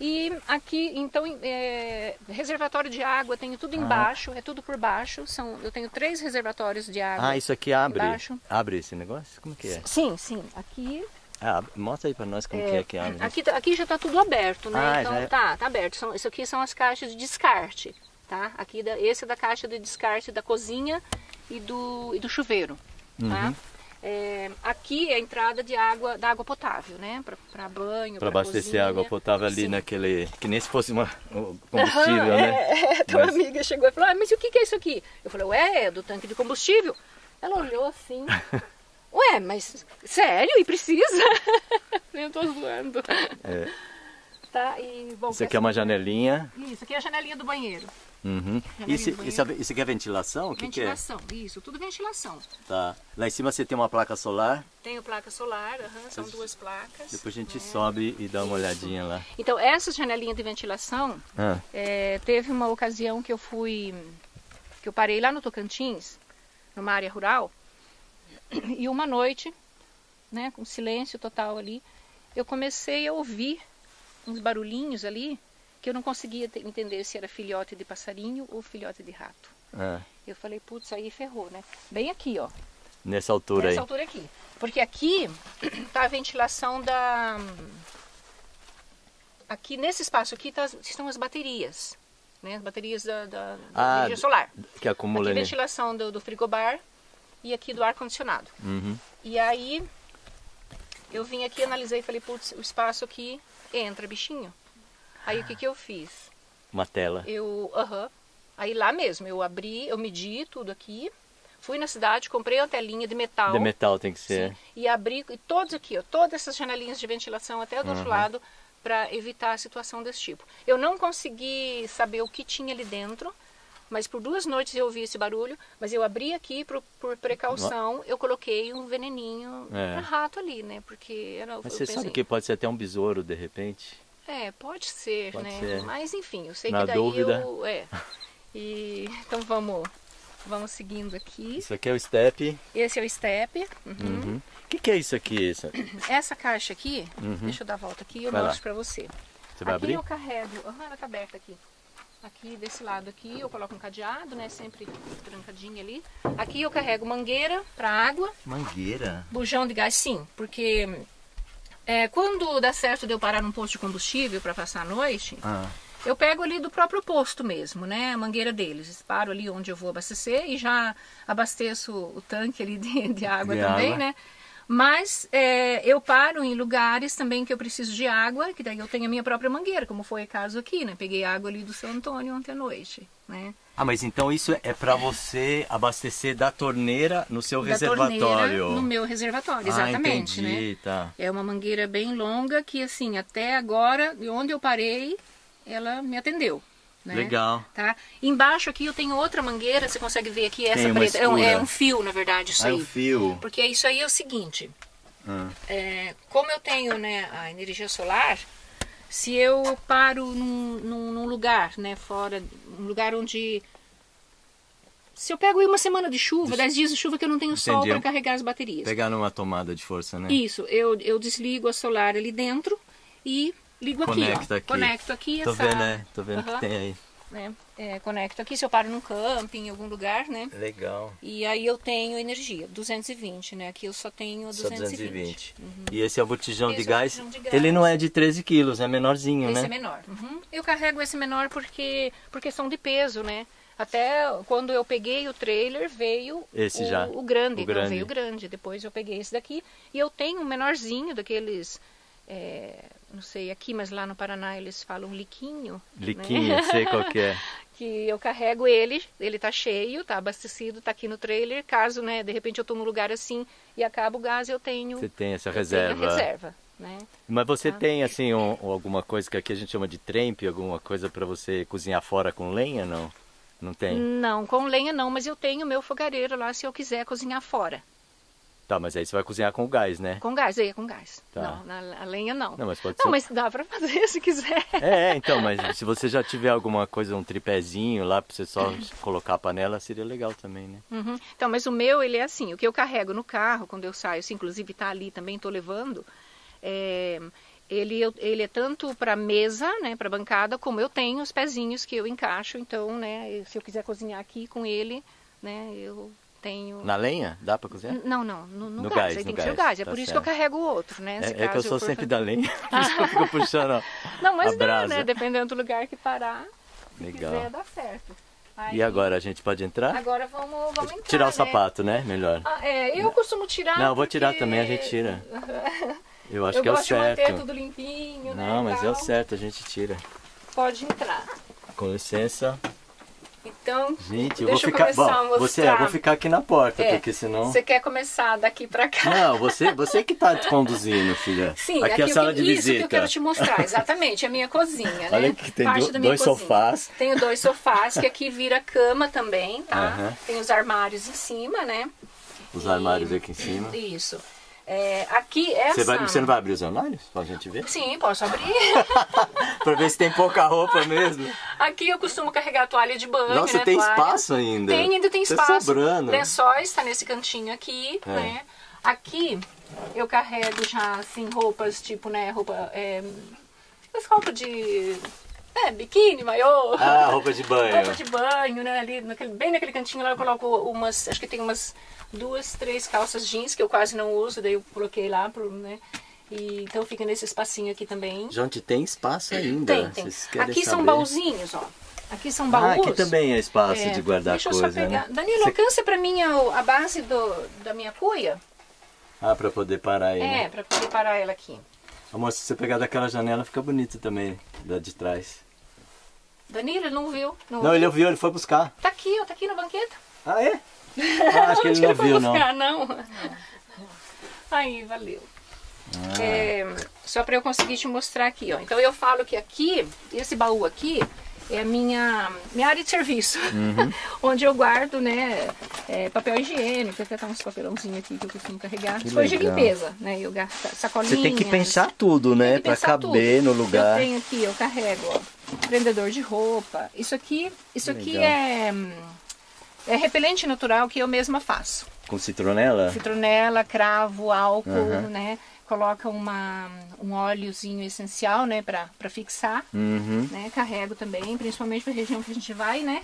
E aqui, então, é, reservatório de água, tenho tudo embaixo, é tudo por baixo. São, eu tenho três reservatórios de água. Ah, isso aqui abre. Embaixo. Abre esse negócio? Como que é? Sim, sim. Aqui, Ah, mostra aí pra nós como que é que abre. aqui, tá- aqui já está tudo aberto, né? Ah, então é- tá, tá aberto. São, isso aqui são as caixas de descarte, tá? Aqui da, esse é da caixa de descarte da cozinha e do, e do chuveiro, Uhum. tá? É, aqui é a entrada de água, da água potável, né? Para banho, pra abastecer a água potável ali Sim. naquele. Que nem se fosse uma, um combustível, Aham, né? É, é, tua Mas- amiga chegou e falou, ah, mas o que que é isso aqui? Eu falei, ué, é do tanque de combustível. Ela olhou assim, ué, mas sério? E precisa? Eu tô zoando. É. Tá, e, bom, Isso aqui é uma janelinha. Isso aqui é a janelinha do banheiro. Uhum. Janelinha Isso, é- isso aqui é ventilação? O que, que é? ventilação, isso, tudo ventilação. Tá. Lá em cima você tem uma placa solar, Tenho placa solar, aham, são duas placas. depois a gente né? sobe e dá uma Isso. olhadinha lá. Então, essa janelinha de ventilação, Ah, É, teve uma ocasião que eu fui, que eu parei lá no Tocantins, numa área rural, e uma noite, né, com silêncio total ali, eu comecei a ouvir uns barulhinhos ali que eu não conseguia te- entender se era filhote de passarinho ou filhote de rato. ah. Eu falei, putz, aí ferrou, né? Bem aqui, ó, Nessa altura nessa aí. altura aqui. Porque aqui tá a ventilação da... Aqui, nesse espaço aqui, tá, estão as baterias, né? As baterias da, da, da Ah, energia solar. Que acumula Aqui ali. ventilação do, do frigobar e aqui do ar-condicionado. Uhum. E aí, eu vim aqui, analisei e falei, putz, o espaço aqui entra bichinho. Aí o que que eu fiz? Uma tela. Eu, aham. Aí lá mesmo, eu abri, eu medi tudo aqui, fui na cidade, comprei uma telinha de metal. De metal tem que ser. Sim, e abri, e todos aqui, ó, todas essas janelinhas de ventilação até do outro lado, para evitar a situação desse tipo. Eu não consegui saber o que tinha ali dentro, mas por duas noites eu ouvi esse barulho, mas eu abri aqui por, por precaução, eu coloquei um veneninho É. rato ali, né? Porque era, Mas eu você pensei, sabe que pode ser até um besouro, de repente? É, pode ser, Pode né? ser. Mas enfim, eu sei Na que daí dúvida. eu. É. E então vamos, vamos seguindo aqui. Isso aqui é o step. Esse é o step. Uhum. Uhum. O que, que é isso aqui? Isso? Essa caixa aqui, deixa eu dar a volta aqui e eu Uhum. Vai mostro pra você. Você vai aqui abrir? eu carrego. Aham, ela tá aberta aqui. Aqui desse lado aqui eu coloco um cadeado, né? Sempre trancadinho ali. Aqui eu carrego mangueira para água, Mangueira. bujão de gás, sim, porque é, quando dá certo de eu parar num posto de combustível para passar a noite, Ah, eu pego ali do próprio posto mesmo, né? A mangueira deles. Paro ali onde eu vou abastecer e já abasteço o tanque ali de, de água De também, água. né? Mas é, eu paro em lugares também que eu preciso de água, que daí eu tenho a minha própria mangueira, como foi o caso aqui, né? Peguei água ali do São Antônio ontem à noite, né? Ah, mas então isso é para você abastecer da torneira no seu Da reservatório. torneira no meu reservatório, exatamente, ah, né? entendi, tá. É uma mangueira bem longa que, assim, até agora, de onde eu parei, ela me atendeu. Né? Legal. Tá? Embaixo aqui eu tenho outra mangueira, você consegue ver aqui essa preta. É um, é um fio, na verdade, isso Ah, é aí. o fio. Porque isso aí é o seguinte, Ah, é, como eu tenho né, a energia solar, se eu paro num, num, num lugar, né, fora, um lugar onde. Se eu pego aí uma semana de chuva, 10 dias de chuva que eu não tenho sol Entendi. para carregar as baterias. pegar numa tomada de força, né? Isso, eu, eu desligo a solar ali dentro e ligo aqui, Conecta ó. aqui. Conecto aqui Tô essa, vendo, né? Tô vendo Aham. que tem aí. Né? É, conecto aqui, se eu paro num camping, em algum lugar, né? Legal. E aí eu tenho energia, 220, né? Aqui eu só tenho Só 220. 220. E esse é o botijão de Esse é gás. botijão de gás. Ele não é de 13 quilos, é menorzinho, Esse né? é menor. Uhum. Eu carrego esse menor porque por questão de peso, né? Até quando eu peguei o trailer, veio Esse o, já, o grande, o não, grande. veio o grande. Depois eu peguei esse daqui e eu tenho um menorzinho daqueles, é, não sei aqui, mas lá no Paraná eles falam liquinho. né? Liquinho, sei qual que é. que eu carrego ele, ele tá cheio, tá abastecido, tá aqui no trailer. Caso, né, de repente eu tô num lugar assim e acaba o gás, eu tenho, Você tem essa eu tenho reserva. reserva, né? Mas você Tá. tem, assim, um- alguma coisa que aqui a gente chama de trempe, alguma coisa pra você cozinhar fora com lenha, não? Não tem? Não, com lenha não, mas eu tenho meu fogareiro lá se eu quiser cozinhar fora. Tá, mas aí você vai cozinhar com gás, né? Com gás, aí é com gás. Tá. Não, na, a lenha não. Não, mas pode Não, ser. mas dá pra fazer se quiser. É, é, então, mas se você já tiver alguma coisa, um tripézinho lá pra você só colocar a panela, seria legal também, né? Uhum. Então, mas o meu, ele é assim, o que eu carrego no carro, quando eu saio, se inclusive tá ali também, tô levando, é, ele, ele é tanto para mesa, né, para bancada, como eu tenho os pezinhos que eu encaixo, então, né, se eu quiser cozinhar aqui com ele, né, eu tenho... Na lenha? Dá pra cozinhar? N- Não, não, no, no No gás, gás, aí no tem que ser o gás, é tá por isso certo. que eu carrego o outro, né, É, é que eu sou for sempre da lenha, por isso que eu fico puxando Não, mas a dá, brasa. né, dependendo do lugar que parar, Legal. quiser, dá certo. E Aí- agora, a gente pode entrar? Agora vamos, vamos entrar, Tirar o né? sapato, né? Melhor. Ah, é, eu costumo tirar. Não, eu vou tirar porque- também, a gente tira. Eu acho eu que é o gosto de manter certo. tudo limpinho, né? Não, mas é o tal. certo, a gente tira. Pode entrar. Com licença. Então, Gente, eu deixa vou ficar. começar Bom, a você, mostrar. eu vou ficar aqui na porta, É, porque senão. Você quer começar daqui pra cá? Não, você, você que tá conduzindo, filha. Sim, aqui, é a eu sala que- de isso que eu visita. quero te mostrar, exatamente, a minha cozinha, né? Olha que tem Parte do- da minha dois cozinha. sofás. Tenho dois sofás, que aqui vira cama também, tá? Aham. Tem os armários em cima, né? Os armários aqui em cima. Isso. É, aqui, essa... Você, vai, você não vai abrir os armários? Pra gente ver? Sim, posso abrir. pra ver se tem pouca roupa mesmo. Aqui eu costumo carregar toalha de banho, Nossa, né? tem toalha. espaço ainda. Tem, ainda tem Tá espaço. sobrando. Lençóis, tá nesse cantinho aqui, É. né? Aqui eu carrego já, assim, roupas, tipo, né, roupa... É, as roupas de... É, biquíni, maiô. Ah, roupa de banho. Roupa de banho, né? Ali, naquele, bem naquele cantinho lá eu coloco umas... Acho que tem umas duas, três calças jeans que eu quase não uso, daí eu coloquei lá, pro, né? E, então fica nesse espacinho aqui também. Gente, tem espaço ainda. Tem, tem. Aqui são saber? baúzinhos, ó. Aqui são Ah, baús. aqui também é espaço É, de guardar deixa coisa, eu só pegar. né? Danilo, Você- alcança pra mim a, a base do, da minha cuia? Ah, pra poder parar aí. É, né? pra poder parar ela aqui. Amor, se você pegar daquela janela, fica bonito também, da de trás. Danilo, ele não viu? Não, Não, viu? ele ouviu, ele foi buscar. Tá aqui, ó, tá aqui na banqueta. Ah, é? Ah, acho que ele não viu, não. buscar? Não. Aí, valeu. Ah. É, só para eu conseguir te mostrar aqui, ó. Então eu falo que aqui, esse baú aqui, é a minha, minha área de serviço, Uhum. onde eu guardo, né, é, papel higiênico, até tá uns papelãozinhos aqui que eu costumo carregar. Que Coisa de limpeza, né, eu gasto sacolinhas. Você tem que pensar tudo, né? Pensar caber tudo. no lugar. Eu tenho aqui, eu carrego, ó, prendedor de roupa. Isso aqui, isso aqui Legal. é, é repelente natural que eu mesma faço. Com citronela? Citronela, cravo, álcool, Aham. né? Coloca uma, um óleozinho essencial, né, pra, pra fixar. Uhum. Né? Carrego também, principalmente pra região que a gente vai, né?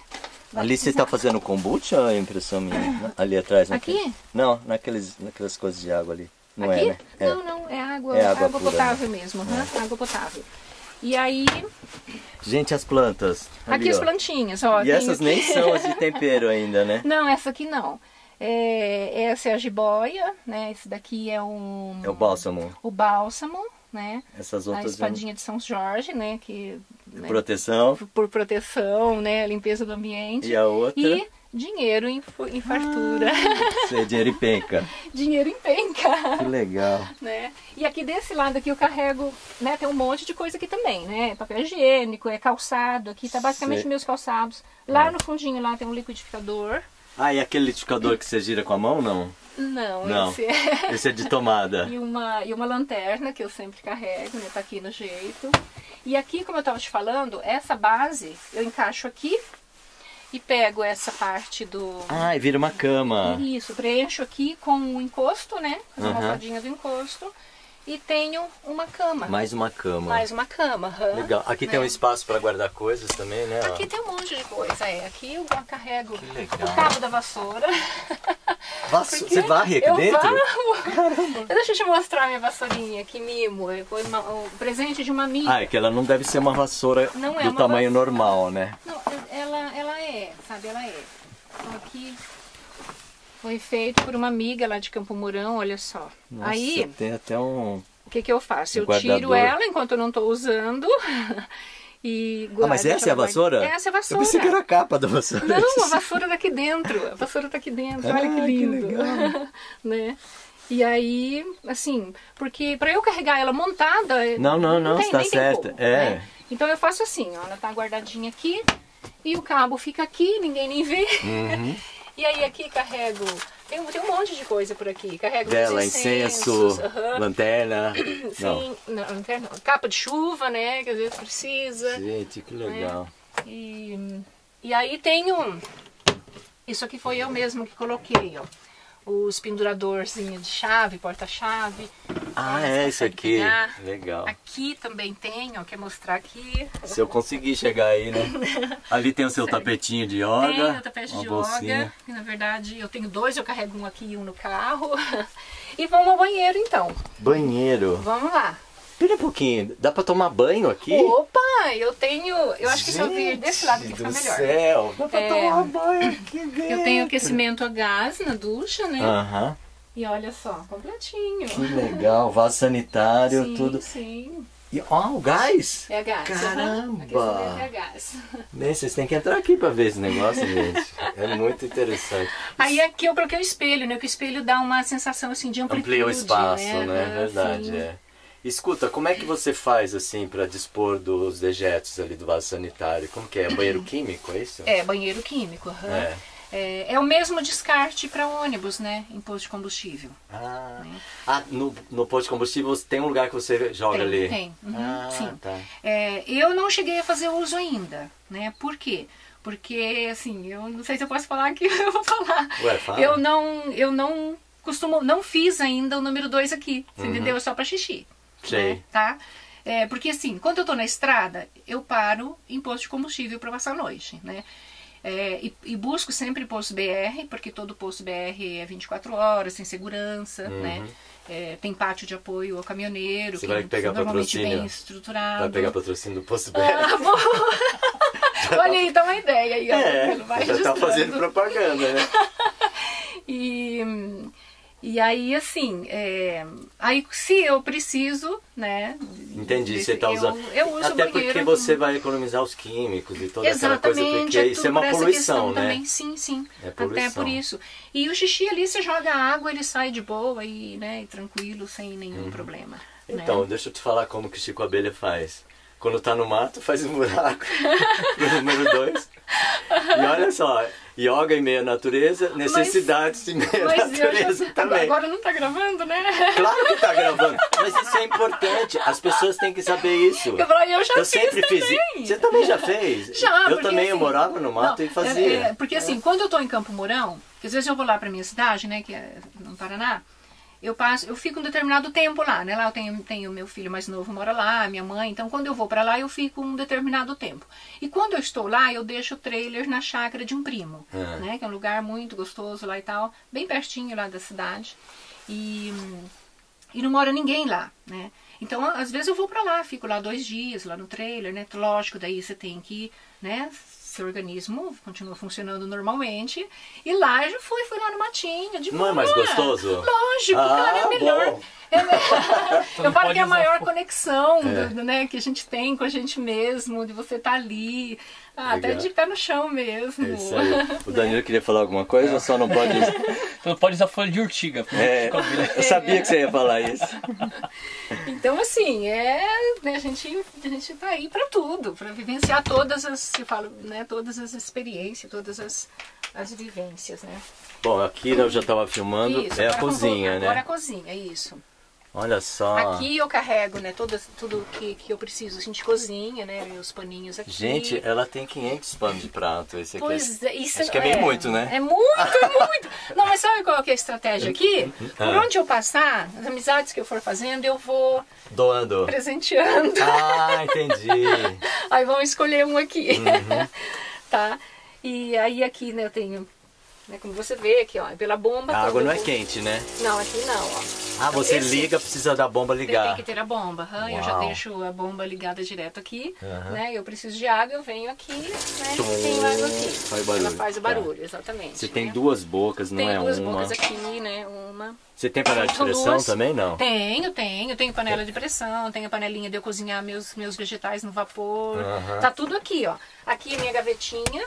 Vai Ali você precisar. tá fazendo kombucha é impressão minha? Ali atrás, naquele... Aqui? Não, naqueles, naquelas coisas de água ali. Não Aqui? é, né? É. Não, não, é água, É água água, pura, potável mesmo, aham, água potável. E aí, Gente, as plantas. aqui ali, as ó. plantinhas, ó. E essas aqui- nem são as de tempero ainda, né? Não, essa aqui não. É, essa é a jiboia, né? Esse daqui é um... É o bálsamo. O bálsamo, né? Essas A outras de espadinha de São Jorge, né? Que, né, proteção. por proteção, né? Limpeza do ambiente. E a outra? E dinheiro em, em fartura. Você é dinheiro e penca. dinheiro em penca. Que legal. né? E aqui desse lado aqui eu carrego, né? Tem um monte de coisa aqui também, né? Papel higiênico, é calçado. Aqui tá basicamente Sei. meus calçados. Lá no fundinho lá tem um liquidificador. Ah, e aquele liquidificador que você gira com a mão, não? Não, Não. esse é... Esse é de tomada. E uma, e uma lanterna que eu sempre carrego, né? Tá aqui no jeito. E aqui, como eu tava te falando, essa base eu encaixo aqui e pego essa parte do. Ah, e vira uma cama. Isso, preencho aqui com o encosto, né? Com a Aham. almofadinha do encosto. E tenho uma cama. Mais uma cama. Mais uma cama. aham. Legal. Aqui tem um Né? espaço para guardar coisas também, né? Aqui tem um monte de coisa, é. Aqui eu carrego o cabo da vassoura. Vasso- Você varre aqui eu dentro? varro. Deixa eu te mostrar minha vassourinha, que mimo. Foi uma- um presente de uma amiga. Ah, é que ela não deve ser uma vassoura Não é do uma tamanho vassoura. normal, né? Não, ela, ela é, sabe? Ela é. Então aqui foi feito por uma amiga lá de Campo Mourão, olha só. Nossa, Aí, tem até um... o que que eu faço? um Eu tiro ela enquanto eu não tô usando e Ah, mas guardo, essa é a guarda- vassoura? Essa é a Eu vassoura. pensei que era a capa da vassoura. Não, a vassoura tá aqui dentro. A vassoura tá aqui dentro. Olha Ah, que que lindo. legal. né? E aí, assim, porque pra eu carregar ela montada. Não, não, não, tem, está certo. como, É. né? Então eu faço assim, ó, ela tá guardadinha aqui e o cabo fica aqui, ninguém nem vê. Uhum. E aí aqui carrego. Tem, tem um monte de coisa por aqui. Carrego Vela, incenso, lanterna. Sim, não, lanterna não. capa de chuva, né? Que às vezes precisa. Gente, que legal. E, e aí tem um. Isso aqui foi eu mesmo que coloquei, ó. Os penduradorzinhos de chave, porta-chave. Ah, Elas é isso aqui. pegar. Legal. Aqui também tem, ó. Quer mostrar aqui? Se eu conseguir chegar aí, né? Ali tem o seu tapetinho de yoga. Tem o tapete uma de bolsinha. yoga. que, na verdade, eu tenho dois, eu carrego um aqui e um no carro. E vamos ao banheiro então. Banheiro. Vamos lá. Pera um pouquinho. Dá pra tomar banho aqui? Opa, eu tenho. Eu acho que se eu vir desse lado fica do melhor. céu. Dá pra É. tomar banho aqui dentro. Eu tenho aquecimento a gás na ducha, né? Aham. E olha só, completinho. Que legal. Vaso sanitário, sim, tudo. Sim, E ó, o gás. é a gás. Caramba! Aquecimento é a gás. Né, Vocês têm que entrar aqui pra ver esse negócio, gente. É muito interessante. Aí aqui eu coloquei o espelho, né? Que o espelho dá uma sensação assim de amplitude. Amplia o espaço, né? Ah, Verdade, sim. é. Escuta, como é que você faz assim pra dispor dos dejetos ali do vaso sanitário? Como que é? Banheiro químico, é isso? É, banheiro químico. aham. É. É, é o mesmo descarte para ônibus, né? Em posto de combustível. Ah, ah no, no posto de combustível tem um lugar que você joga Tem, ali? tem. Uhum, ah, sim. tá. É, eu não cheguei a fazer uso ainda, né? Por quê? Porque, assim, eu não sei se eu posso falar aqui, eu vou falar. Ué, fala. Eu não, eu não costumo, não fiz ainda o número 2 aqui, você entendeu? É só pra xixi. Uhum. Né? Tá? É, porque assim, quando eu tô na estrada, eu paro em posto de combustível para passar a noite, né? É, e, e busco sempre posto BR, porque todo posto BR é 24 horas, tem segurança, né? É, tem pátio de apoio ao caminhoneiro, Uhum. Você que vai pegar normalmente patrocínio? bem estruturado. Vai pegar patrocínio do Posto BR. Ah, bom. Olha aí, dá uma ideia aí. ó, é, já tá registrando. fazendo propaganda, né? E, e aí, assim, é, aí se eu preciso, né? Entendi, você tá eu- usando. Eu, uso Até porque você vai economizar os químicos e toda aquela coisa, Exatamente, porque é isso é uma poluição, né? também. Sim, sim. É Até por isso. E o xixi ali, você joga água, ele sai de boa e, né, tranquilo, sem nenhum Uhum. problema. Então, né? deixa eu te falar como que o Chico Abelha faz. Quando tá no mato, faz um buraco no número dois. E olha só, yoga em meio à natureza, necessidades Mas eu natureza já, também. agora não tá gravando, né? Claro que tá gravando, mas isso é importante. As pessoas têm que saber isso. Eu, eu já Eu fiz sempre fiz também. isso. Você também já fez? Já, Eu porque, também, eu assim, morava no mato não, e fazia. é, é, porque assim, quando eu tô em Campo Mourão, às vezes eu vou lá pra minha cidade, né, que é no Paraná, eu passo, eu fico um determinado tempo lá, né? Lá eu tenho, tenho meu filho mais novo mora lá, minha mãe, então quando eu vou pra lá eu fico um determinado tempo. E quando eu estou lá, eu deixo o trailer na chácara de um primo, Ah. né? Que é um lugar muito gostoso lá e tal, bem pertinho lá da cidade. E e não mora ninguém lá, né? Então, às vezes eu vou pra lá, fico lá dois dias, lá no trailer, né? Lógico, daí você tem que, né? Seu organismo continua funcionando normalmente. E lá eu já fui, fui lá no matinho, de Não é mais boa. gostoso? Lógico, Ah, cara, é melhor. É me- eu falo que é a maior conexão É. do- né, que a gente tem com a gente mesmo, de você estar ali, ah, até Legal. de pé no chão mesmo. É isso aí. O Danilo queria falar alguma coisa ou só não pode. Não pode usar folha de urtiga. É, eu sabia que você ia falar isso. Então, assim, é, né, a, gente, a gente tá aí para tudo, para vivenciar todas as, eu falo, né, todas as experiências, todas as, as vivências, né? Bom, aqui eu já estava filmando, Isso, é a cozinha, voltar. Agora a né? cozinha, isso. Olha só. Aqui eu carrego, né, todas, tudo que, que eu preciso, assim, de cozinha, né, meus paninhos aqui. Gente, ela tem 500 panos de prato. Esse aqui Pois é, isso Acho que é meio muito, né? É muito, é muito. Não, mas sabe qual que é a estratégia aqui? Por Ah. onde eu passar, as amizades que eu for fazendo, eu vou doando. presenteando. Ah, entendi. Aí vamos escolher um aqui. Uhum. tá? E aí aqui, né, eu tenho, né, como você vê aqui, ó, pela bomba. A água não é quente, né? Não, aqui não, ó. Ah, você Esse- liga, precisa da bomba Tem ligar. que ter a bomba, eu já deixo a bomba ligada direto aqui, Aham. né? Eu preciso de água, eu venho aqui, né? Tum, Tenho água aqui. faz barulho, Ela faz o tá. barulho, exatamente. Você tem né? duas bocas, não Tem é duas uma. bocas aqui, né? Uma. Você tem panela de São pressão duas. também, não? Tenho, tenho. Tenho panela de pressão, tenho a panelinha de eu cozinhar meus, meus vegetais no vapor. Aham. Tá tudo aqui, ó. Aqui é minha gavetinha,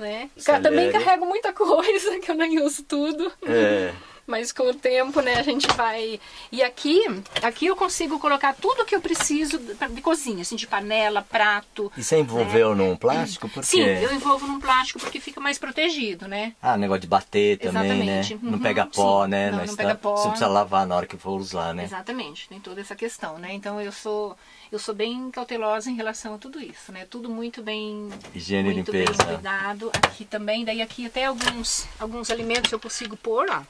né? Também carrego muita coisa, que eu nem uso tudo. É. Mas com o tempo, né, a gente vai. E aqui, aqui eu consigo colocar tudo que eu preciso de cozinha, assim, de panela, prato. E você envolveu num plástico? Por Sim, eu envolvo num plástico porque fica mais protegido, né? Ah, negócio de bater também, Exatamente. né? Não Uhum, pega pó, sim. né? Não, não tá- pega pó. Você precisa lavar na hora que for usar, né? Exatamente, tem toda essa questão, né? Então eu sou eu sou bem cautelosa em relação a tudo isso, né? Tudo muito bem Higiene e muito limpeza. bem cuidado. Aqui também, daí aqui até alguns alguns alimentos eu consigo pôr, ó.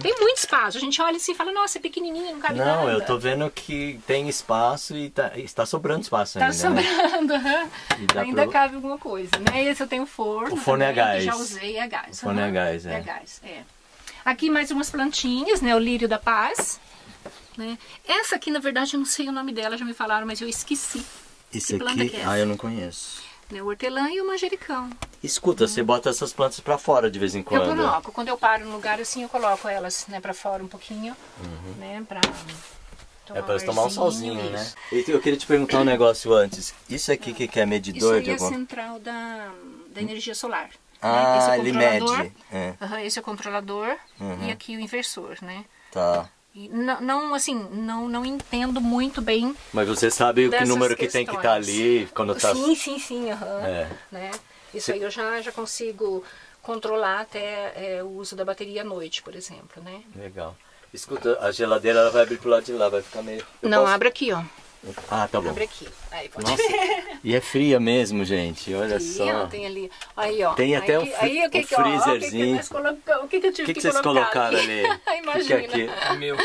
Tem muito espaço. A gente olha assim e fala: "Nossa, é pequenininho, não cabe nada". Uhum. Não, eu tô vendo que tem espaço e tá, está sobrando espaço Tá ainda, né? sobrando, dá ainda cabe alguma coisa, né? Esse eu tenho forno. O forno é a também, gás. que Já usei, é gás. O forno é aham. a gás, é. É gás, é. Aqui mais umas plantinhas, né? O lírio da paz. Né? Essa aqui, na verdade, eu não sei o nome dela, já me falaram, mas eu esqueci. Isso planta aqui, é ah, eu não conheço. Né? O hortelã e o manjericão. Escuta, você bota essas plantas pra fora de vez em Eu quando. coloco, quando eu paro no lugar assim, eu coloco elas né, pra fora um pouquinho, né? Pra tomar É eles tomar um solzinho, né? isso. E eu queria te perguntar um negócio antes. Isso aqui que que é Isso medidor de é a alguma central da, da energia solar. né? Ah, Esse é o ele mede. É, Aham, esse é o controlador Uhum. e aqui o inversor, né? tá. Não, não, assim, não, não entendo muito bem. Mas você sabe o que número que tem que estar questões. ali quando tá. Sim, sim, sim, aham. É. Né? Isso aí eu já, já consigo controlar até é, o uso da bateria à noite, por exemplo, né? Legal. Escuta, a geladeira ela vai abrir pro lado de lá, vai ficar meio. Eu não, posso- abre aqui, ó. Ah, tá bom. Abre aqui. Aí pode Nossa, ver. e é fria mesmo, gente. Olha Aqui, só. tem ali. Aí, ó. Tem até aí, um fri- aí, o que um que, ó, ó, o que que freezerzinho. O que, que eu tive que, que, que vocês colocar colocaram ali? O que que é Imagina. Meu,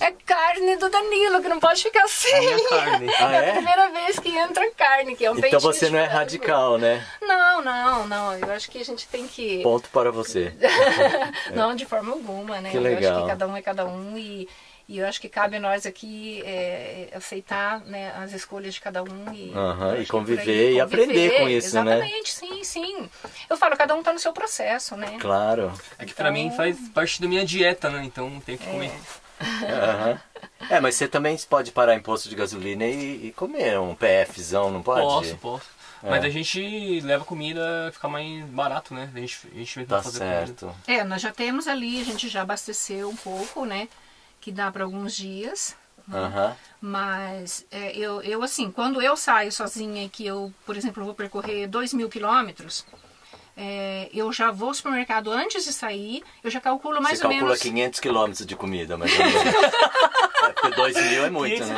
É carne do Danilo, que não pode ficar sem. minha carne. Ah, É a é? primeira vez que entra carne, que é um Então você não é radical, né? Não, não, não. Eu acho que a gente tem que. Ponto para você. Não, de forma alguma, né? Que Eu acho legal. que cada um é cada um e, e eu acho que cabe a nós aqui é, aceitar né, as escolhas de cada um e, e acho que por conviver e aprender com isso, né? Exatamente, sim, sim. Eu falo, cada um tá no seu processo, né? Claro. é que pra mim faz parte da minha dieta, né? Então tem que comer. Aham. É, mas você também pode parar em posto de gasolina e, e comer um PFzão, não pode? Posso, posso. É. Mas a gente leva comida, fica mais barato, né? A gente, a gente Tá fazer certo. É, nós já temos ali, a gente já abasteceu um pouco, né? Que dá para alguns dias. Aham. Mas é, eu, eu, assim, quando eu saio sozinha e que eu, por exemplo, vou percorrer 2 mil quilômetros, é, eu já vou ao supermercado antes de sair, eu já calculo mais Você ou calcula menos. 500 quilômetros de comida, mais ou menos. é, porque 2 mil é muito, né?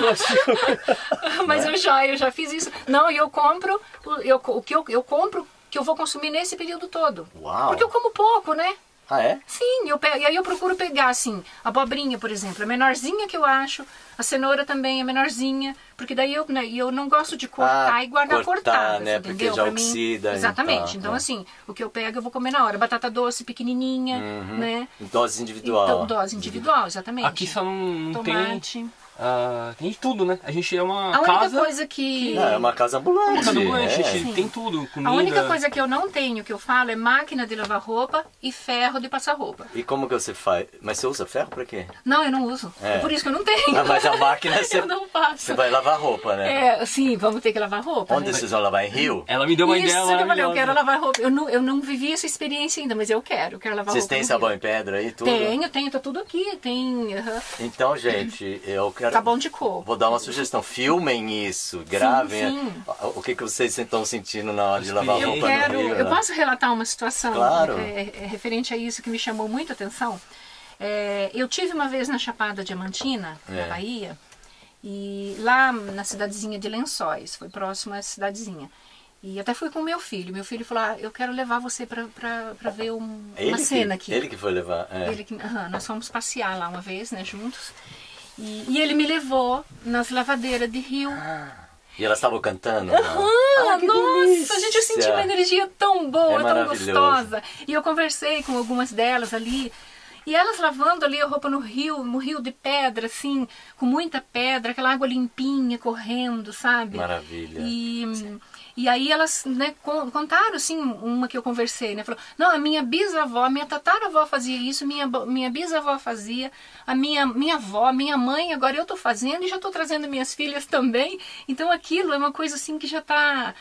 Mas eu já, eu já fiz isso. Não, e eu compro o- eu, o que eu, eu compro que eu vou consumir nesse período todo. Uau. Porque eu como pouco, né? Ah, é? Sim, eu pego, e aí eu procuro pegar assim, a abobrinha, por exemplo, a menorzinha que eu acho, a cenoura também é menorzinha, porque daí eu, né, e eu não gosto de cortar Ah, e guardar cortar, cortadas, né, porque entendeu? já Pra mim- oxida, Exatamente. então, Então, é. assim, o que eu pego eu vou comer na hora. Batata doce pequenininha, né? Em dose individual. Então, dose individual, exatamente. Aqui só não, não tem. Ah, tem tudo, né? A gente é uma A única casa. coisa que... Ah, é uma casa ambulante. Casa ambulante, é. a gente tem tudo. Comida. A única coisa que eu não tenho, que eu falo, é máquina de lavar roupa e ferro de passar roupa. E como que você faz? Mas você usa ferro pra quê? Não, eu não uso. É. É, por isso que eu não tenho. Ah, mas a máquina você, eu não faço. você vai lavar roupa, né? É, sim, vamos ter que lavar roupa. Onde né? vocês vão lavar? Em Rio? Ela me deu uma Isso ideia que eu falei, eu quero lavar roupa. Eu não, eu não vivi essa experiência ainda, mas eu quero. Eu quero lavar Vocês roupa. têm no sabão em pedra aí, tudo? Tenho, tenho, tá tudo aqui. Tem. aham. Então, gente, eu quero... Sabão de cor. Vou dar uma sugestão. Filmem isso, gravem sim. o que, que vocês estão sentindo na hora de lavar Eu Eu roupa quero. no Rio. eu né? posso relatar uma situação Claro. é, é, referente a isso que me chamou muito a atenção? É, eu tive uma vez na Chapada Diamantina, É. na Bahia, e lá na cidadezinha de Lençóis, foi próximo a essa cidadezinha. E até fui com meu filho. Meu filho falou: ah, Eu quero levar você pra ver um- Ele uma que- cena aqui. Ele que foi levar. é. Ele que- aham, nós fomos passear lá uma vez, né, juntos. E, e ele me levou nas lavadeiras de rio. E elas estavam cantando? não? Ah, que nossa, delícia! gente, eu senti uma energia tão boa, É tão gostosa. E eu conversei com algumas delas ali. E elas lavando ali a roupa no rio, no rio de pedra, assim, com muita pedra, aquela água limpinha correndo, sabe? Maravilha. E, e aí elas né, con- contaram, assim, uma que eu conversei, né? Falou, não, a minha bisavó, a minha tataravó fazia isso, minha, minha bisavó fazia, a minha, minha avó, minha mãe, agora eu tô fazendo e já tô trazendo minhas filhas também. Então aquilo é uma coisa, assim, que já tá...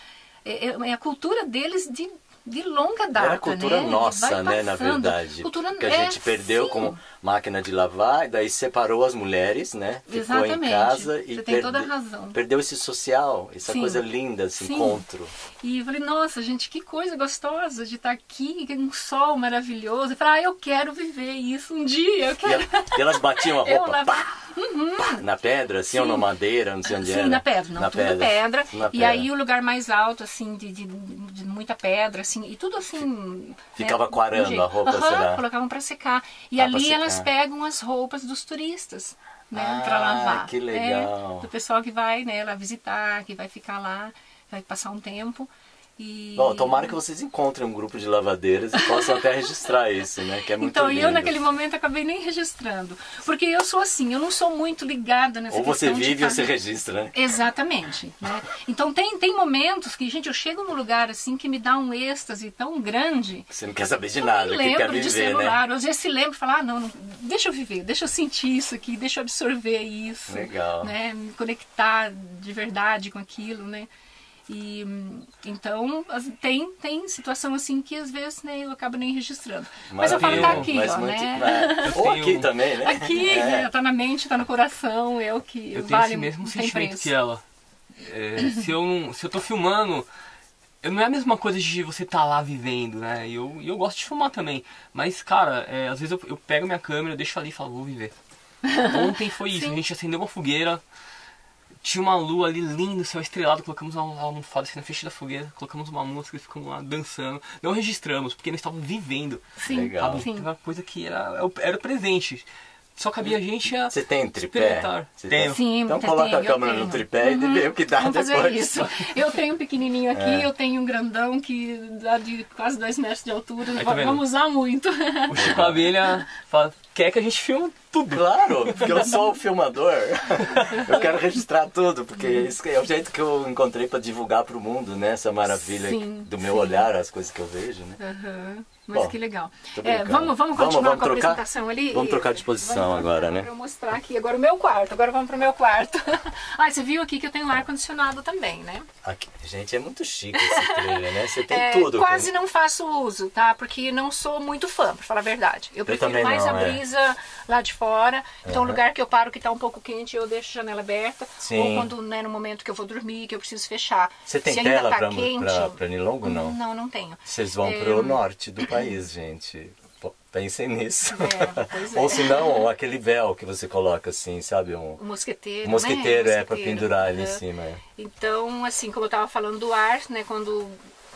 É, é- é a cultura deles de, de longa data, Era a cultura né? nossa, né, na verdade. Cultura, que a é, gente perdeu sim. como máquina de lavar, e daí separou as mulheres, né? Ficou em Exatamente. casa e Você tem toda a perde- razão. perdeu esse social, essa Sim. coisa linda, esse Sim. encontro. E eu falei, nossa, gente, que coisa gostosa de estar aqui, um sol maravilhoso. Eu falei, ah, eu quero viver isso um dia, eu E, quero. e elas batiam a roupa lavo- pá, pá, na pedra, assim, ou na madeira, não sei onde Sim, era. na pedra, não, na tudo pedra. Na E pedra. aí o lugar mais alto, assim, de, de, de muita pedra, assim, e tudo assim. Ficava né, quarando do jeito. a roupa, Aham, será? colocavam pra secar. E Ah, ali elas secar. pegam as roupas dos turistas, né, Ah, pra lavar. que legal. É, do pessoal que vai, né, lá visitar, que vai ficar lá, vai passar um tempo. E... Bom, tomara que vocês encontrem um grupo de lavadeiras e possam até registrar isso, né? Que é muito Então, lindo. eu naquele momento acabei nem registrando. Porque eu sou assim, eu não sou muito ligada nessa Ou você vive ou você registra, né? Exatamente. Né? Então tem, tem momentos que, gente, eu chego num lugar assim que me dá um êxtase tão grande. Você não quer saber de nada, que quer lembro de viver, né? celular. Às vezes se lembra e fala, ah, não, não, deixa eu viver, deixa eu sentir isso aqui, deixa eu absorver isso. Legal. Né? Me conectar de verdade com aquilo, né? E então as- tem, tem situação assim que às vezes né, eu acabo nem registrando. Mas eu falo, tá aqui, mas ó, muito- né? é. Ou tenho- aqui também, né? Aqui, É. né, tá na mente, tá no coração, é o que Eu tenho vale esse mesmo sentimento preço. que ela. É, se, eu se eu tô filmando, eu- não é a mesma coisa de você tá lá vivendo, né? E eu, e eu gosto de filmar também. Mas, cara, é, às vezes eu, eu pego minha câmera, deixo ali e falo, vou viver. Ontem foi isso, a gente acendeu uma fogueira, tinha uma lua ali linda, céu estrelado, colocamos uma almofada assim na frente da fogueira, colocamos uma música e ficamos lá dançando. Não registramos, porque eles estavam vivendo. Sim, Legal. sim. Uma coisa que era, era presente. Só cabia a gente a Você tem tripé? Você tem? Sim, Então coloca tenho, a câmera no tripé e vê o que dá Vamos depois. fazer isso. Eu tenho um pequenininho aqui, É. eu tenho um grandão que dá de quase dois metros de altura. Aí, tá? Vamos usar muito. O Chico Abelha fala, quer que a gente filme tudo. Claro, porque eu sou o filmador. Eu quero registrar tudo, porque esse é o jeito que eu encontrei para divulgar para o mundo, né? Essa maravilha Sim, do meu sim. olhar, as coisas que eu vejo, né? Aham, Mas Bom, que legal. É, vamos, vamos Vamos- continuar vamos com a trocar? apresentação ali? Vamos trocar de posição Vamos agora, né? Para eu mostrar aqui agora o meu quarto. Agora vamos pro meu quarto. ah, você viu aqui que eu tenho ar condicionado também, né? Aqui, gente, é muito chique esse trailer, né? Você tem É, tudo. quase não faço uso, tá? Porque não sou muito fã, pra falar a verdade. Eu prefiro também mais não, abrir, freezer lá de fora. Então, o lugar que eu paro que está um pouco quente, eu deixo a janela aberta. Sim. Ou quando, né, no momento que eu vou dormir, que eu preciso fechar. Você tem Se ainda tela tá pra, quente, Nilongo, não? Não, não tenho. Vocês vão É, pro norte do país, gente. Pensem nisso. É, é. Ou se não, ou aquele véu que você coloca assim, sabe? Um O mosqueteiro, um mosquiteiro, né? é, pra Mosquiteiro, pendurar ali em cima. é. Então, assim, como eu estava falando do ar, né, quando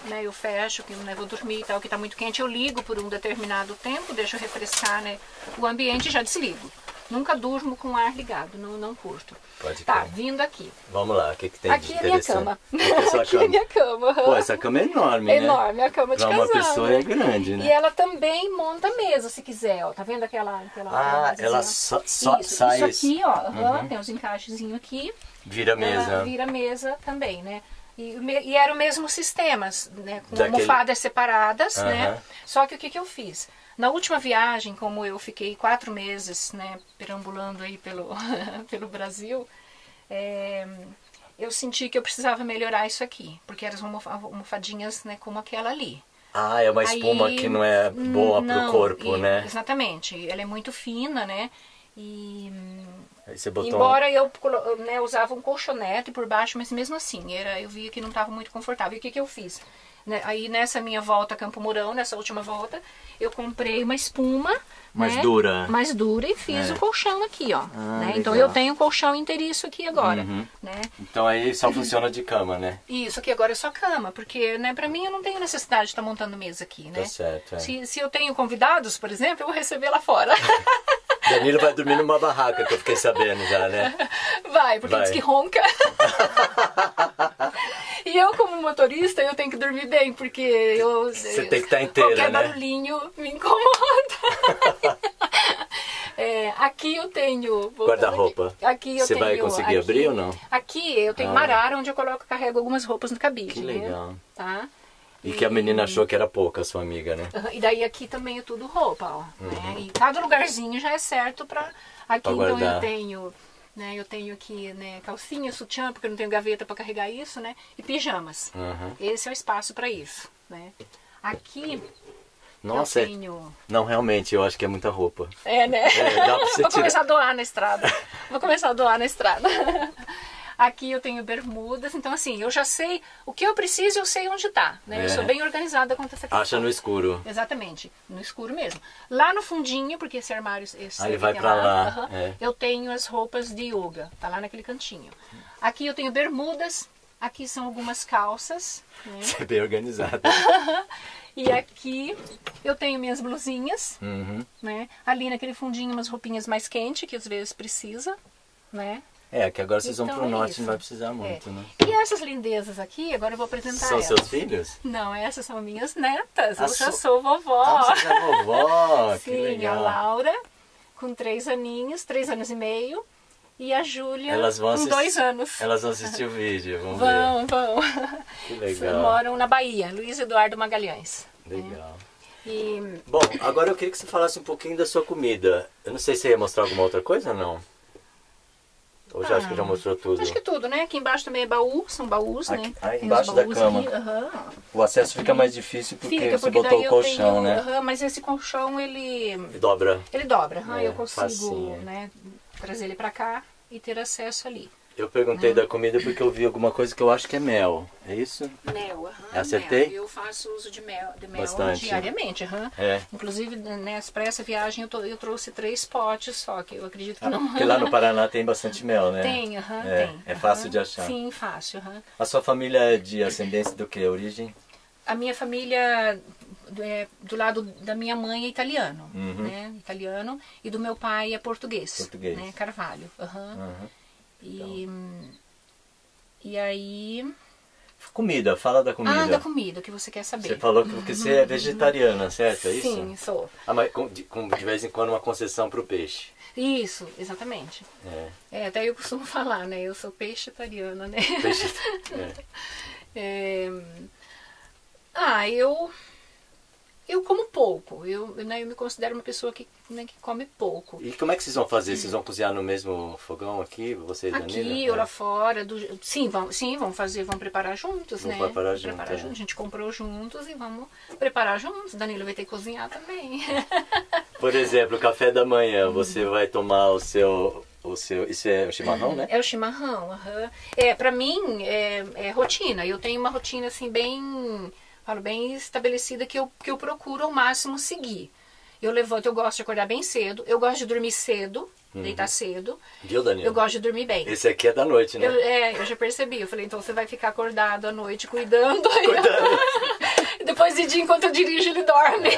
né, eu fecho, que né, vou dormir e tal, que está muito quente, eu ligo por um determinado tempo, deixo refrescar né, o ambiente e já desligo. Nunca durmo com o ar ligado, não, não curto. Pode Tá, crer. vindo aqui. Vamos lá, o que, que tem aqui de é a minha interessante? cama. Aqui é a sua aqui é cama. minha cama. Pô, essa cama é enorme, É né? enorme, a cama de Pra uma casal. pessoa né? é grande, né? E ela também monta mesa, se quiser, ó. Tá vendo aquela... aquela Ah, ela só, só isso, sai... Uhum. Isso aqui, ó, aham, tem os encaixezinhos aqui. Vira mesa. Ela vira mesa também, né? E, o e era o mesmo sistema, né? Com Daquele- almofadas separadas, né? Aham. Só que o que, que eu fiz? Na última viagem, como eu fiquei quatro meses, né, perambulando aí pelo, pelo Brasil, é, eu senti que eu precisava melhorar isso aqui, porque eram as almofa- almofadinhas, né, como aquela ali. Ah, é uma espuma Aí, que não é boa não, pro corpo, e- né? Exatamente. Ela é muito fina, né? E Aí você botou... um- Embora eu né, usava um colchonete por baixo, mas mesmo assim, era, eu via que não estava muito confortável. E o que, que eu fiz? Né, aí nessa minha volta a Campo Mourão, nessa última volta, eu comprei uma espuma. Mais né, dura. Mais dura e fiz É. o colchão aqui, ó. Ah, né? Então eu tenho um colchão inteiriço aqui agora. Uhum. Né? Então aí só funciona de cama, né? Isso aqui agora é só cama, porque né, pra mim eu não tenho necessidade de estar montando mesa aqui, né? Tá certo, é. Se, se eu tenho convidados, por exemplo, eu vou receber lá fora. Danilo vai dormir numa barraca, que eu fiquei sabendo já, né? Vai, porque Vai. diz que ronca. e eu, como motorista, eu tenho que dormir bem, porque eu. Você tem que estar inteira, Qualquer né? barulhinho me incomoda. É, aqui eu tenho. Guarda-roupa. Aqui, eu Você tenho. vai conseguir aqui- abrir ou não? Aqui eu tenho Ah. uma arara onde eu coloco, carrego algumas roupas no cabide. Que né? legal. Tá? E que a menina achou que era pouca, a sua amiga, né? E daí aqui também é tudo roupa, ó. Né? E cada lugarzinho já é certo pra. Aqui Uhum. Pra então eu tenho. Né, eu tenho aqui né, calcinha, sutiã, porque eu não tenho gaveta pra carregar isso, né? E pijamas. Uhum. Esse é o espaço pra isso, né? Aqui Nossa, é- tenho. não, realmente, eu acho que é muita roupa. É, né? É, Vou tirar. começar a doar na estrada. Vou começar a doar na estrada. Aqui eu tenho bermudas, então assim, eu já sei o que eu preciso, eu sei onde tá, né? É. Eu sou bem organizada quanto a essa questão. Acha no escuro. Exatamente, no escuro mesmo. Lá no fundinho, porque esse armário. Esse Ah, ele vai é pra lá, aham, é. Eu tenho as roupas de yoga, tá lá naquele cantinho. Aqui eu tenho bermudas, aqui são algumas calças, né? Você é bem organizada. E aqui eu tenho minhas blusinhas, Uhum. né? Ali naquele fundinho umas roupinhas mais quentes, que às vezes precisa, né? É, que agora vocês vão Então pro é norte isso. não vai precisar muito, É. né? E essas lindezas aqui, agora eu vou apresentar São elas. seus filhos? Não, essas são minhas netas. Ah, eu já sou- vovó. Ah, você é vovó, que Sim, a legal. Laura, com três aninhos, três anos e meio. E a Júlia, vão com dois anos. Elas vão assistir o vídeo, vamos ver. Vão, vão. Que legal. Moram na Bahia, Luiz Eduardo Magalhães. Legal. E Bom, agora eu queria que você falasse um pouquinho da sua comida. Eu não sei se você ia mostrar alguma outra coisa ou não. Ou já acho que já mostrou tudo. Ah, acho que tudo, né? Aqui embaixo também é baú, são baús, Aqui- né? ah, Tem os embaixo da cama. aham. O acesso fica mais difícil porque Fica, você porque botou daí o colchão, tenho, né? aham, mas esse colchão, ele, Dobra. ele dobra. aham, É, eu consigo, facinho. né, trazer ele pra cá e ter acesso ali. Eu perguntei da comida porque eu vi alguma coisa que eu acho que é mel. É isso? Mel, aham. Acertei? mel. Eu faço uso de mel, de mel Bastante. diariamente, aham. É. Inclusive, né, para essa viagem eu, tô- eu trouxe três potes só, que eu acredito que não. Ah, Porque lá no Paraná tem bastante mel, né? Tem, aham, É, tem. é fácil de achar. Sim, fácil, aham. A sua família é de ascendência do que? Origem? A minha família, é, do lado da minha mãe é italiano, Uhum. né? Italiano. E do meu pai é português. Português. Né? Carvalho. aham. Uhum. E, e aí... Comida, fala da comida. Ah, da comida, que você quer saber. Você falou que você é vegetariana, certo? É isso? Sim, sou. Ah, mas com, de, com de vez em quando uma concessão pro peixe. Isso, exatamente. É. É, até eu costumo falar, né? Eu sou peixetariana, né? Peixe. é. É, Ah, eu Eu como pouco. Eu, né, eu me considero uma pessoa que, né, que come pouco. E como é que vocês vão fazer? Vocês vão cozinhar no mesmo fogão aqui, você e Aqui Danilo? ou É. lá fora, do- sim, vão, sim, vão fazer, vão preparar juntos, Vão né? preparar junto, preparar é. juntos. A gente comprou juntos e vamos preparar juntos. Danilo vai ter que cozinhar também. Por exemplo, café da manhã, você vai tomar o seu. O seu isso é o chimarrão, né? É o chimarrão, aham. É, pra mim, é, é rotina. Eu tenho uma rotina, assim, bem, falo, bem estabelecida que eu, que eu procuro ao máximo seguir. Eu levanto, eu gosto de acordar bem cedo, eu gosto de dormir cedo, deitar cedo, Viu, Danilo? eu gosto de dormir bem. Esse aqui é da noite, né? Eu, é, eu já percebi. Eu falei, então você vai ficar acordado à noite cuidando. E Depois de dia, enquanto eu dirijo, ele dorme.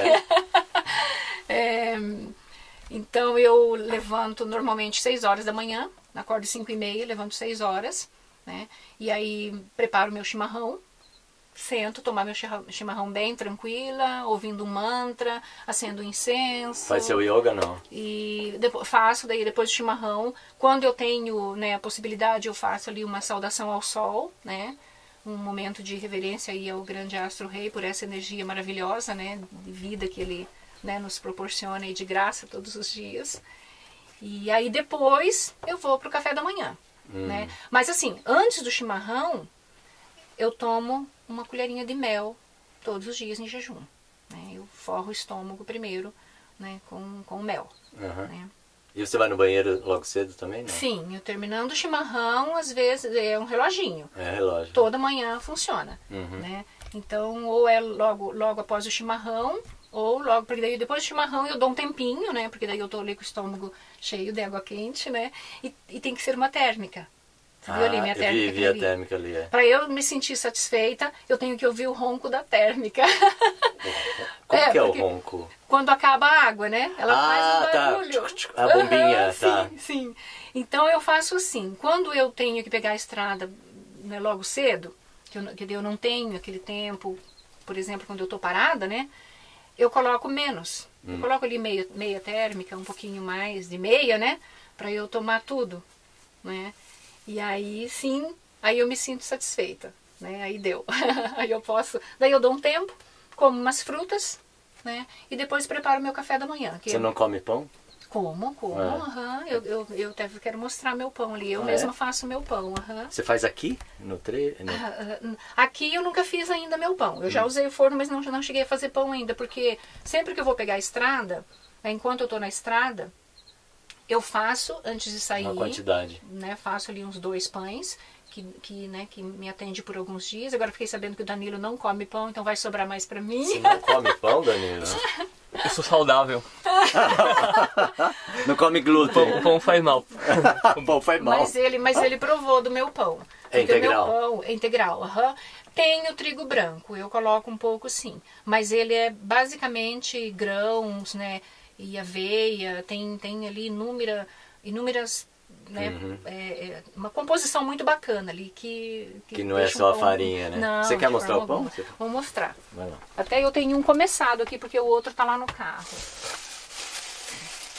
É, então eu levanto normalmente 6 horas da manhã, acordo 5 e meia, levanto 6 horas, né? E aí preparo meu chimarrão, sento, tomar meu chimarrão- bem tranquila, ouvindo um mantra, acendo incenso. Faz seu yoga, não? E depois, faço daí depois do chimarrão. Quando eu tenho né, a possibilidade, eu faço ali uma saudação ao sol, né? Um momento de reverência aí ao grande astro rei por essa energia maravilhosa, né? De vida que ele né, nos proporciona e de graça todos os dias. E aí depois eu vou pro café da manhã, né? Mas assim, antes do chimarrão, eu tomo uma colherinha de mel todos os dias em jejum. Né? Eu forro o estômago primeiro né? com, com mel. Aham. Né? E você vai no banheiro logo cedo também, não? Sim, eu terminando o chimarrão, às vezes é um reloginho. É relógio. Toda manhã funciona. Uhum. Né? Então, ou é logo, logo após o chimarrão, ou logo, porque daí depois do chimarrão eu dou um tempinho, né? Porque daí eu tô ali com o estômago cheio de água quente, né? E, e tem que ser uma térmica. Você viu ali minha Ah, eu térmica? vi, vi a térmica ali, é. Para eu me sentir satisfeita, eu tenho que ouvir o ronco da térmica. Como É, que é o ronco? Quando acaba a água, né? Ela Ah, faz um tá. barulho. Tchuc, tchuc. A bombinha, Aham, tá. Sim, sim. Então eu faço assim. Quando eu tenho que pegar a estrada né, logo cedo, que eu, não- que eu não tenho aquele tempo, por exemplo, quando eu tô parada, né? Eu coloco menos. Hum. Eu coloco ali meia, meia térmica, um pouquinho mais de meia, né? Pra eu tomar tudo, né? E aí sim, aí eu me sinto satisfeita, né? Aí deu. aí eu posso. Daí eu dou um tempo, como umas frutas, né? E depois preparo meu café da manhã. Você não come pão? Como, como, É. aham. Eu, eu, eu até quero mostrar meu pão ali. Eu Ah, mesma é? faço meu pão, aham. Você faz aqui? No tre... no- Ah, ah, Aqui eu nunca fiz ainda meu pão. Hum. Eu já usei o forno, mas não, não cheguei a fazer pão ainda, porque sempre que eu vou pegar a estrada, né, enquanto eu tô na estrada, eu faço antes de sair, Uma quantidade. né? Faço ali uns dois pães que, que, né, que me atende por alguns dias. Agora fiquei sabendo que o Danilo não come pão, então vai sobrar mais para mim. Você não come pão, Danilo? Eu sou saudável. Não come O glúten. pão faz mal. O pão faz mal. Mas ele, mas ele provou do meu pão. É o integral? Meu pão é integral, aham. Tem o trigo branco, eu coloco um pouco sim. Mas ele é basicamente grãos, né? E aveia, tem, tem ali inúmera, inúmeras. Né, é, é uma composição muito bacana ali que. Que não é deixa um só a farinha, né? Não, Você quer mostrar o pão? alguma. Vou mostrar. Até eu tenho um começado aqui, porque o outro tá lá no carro.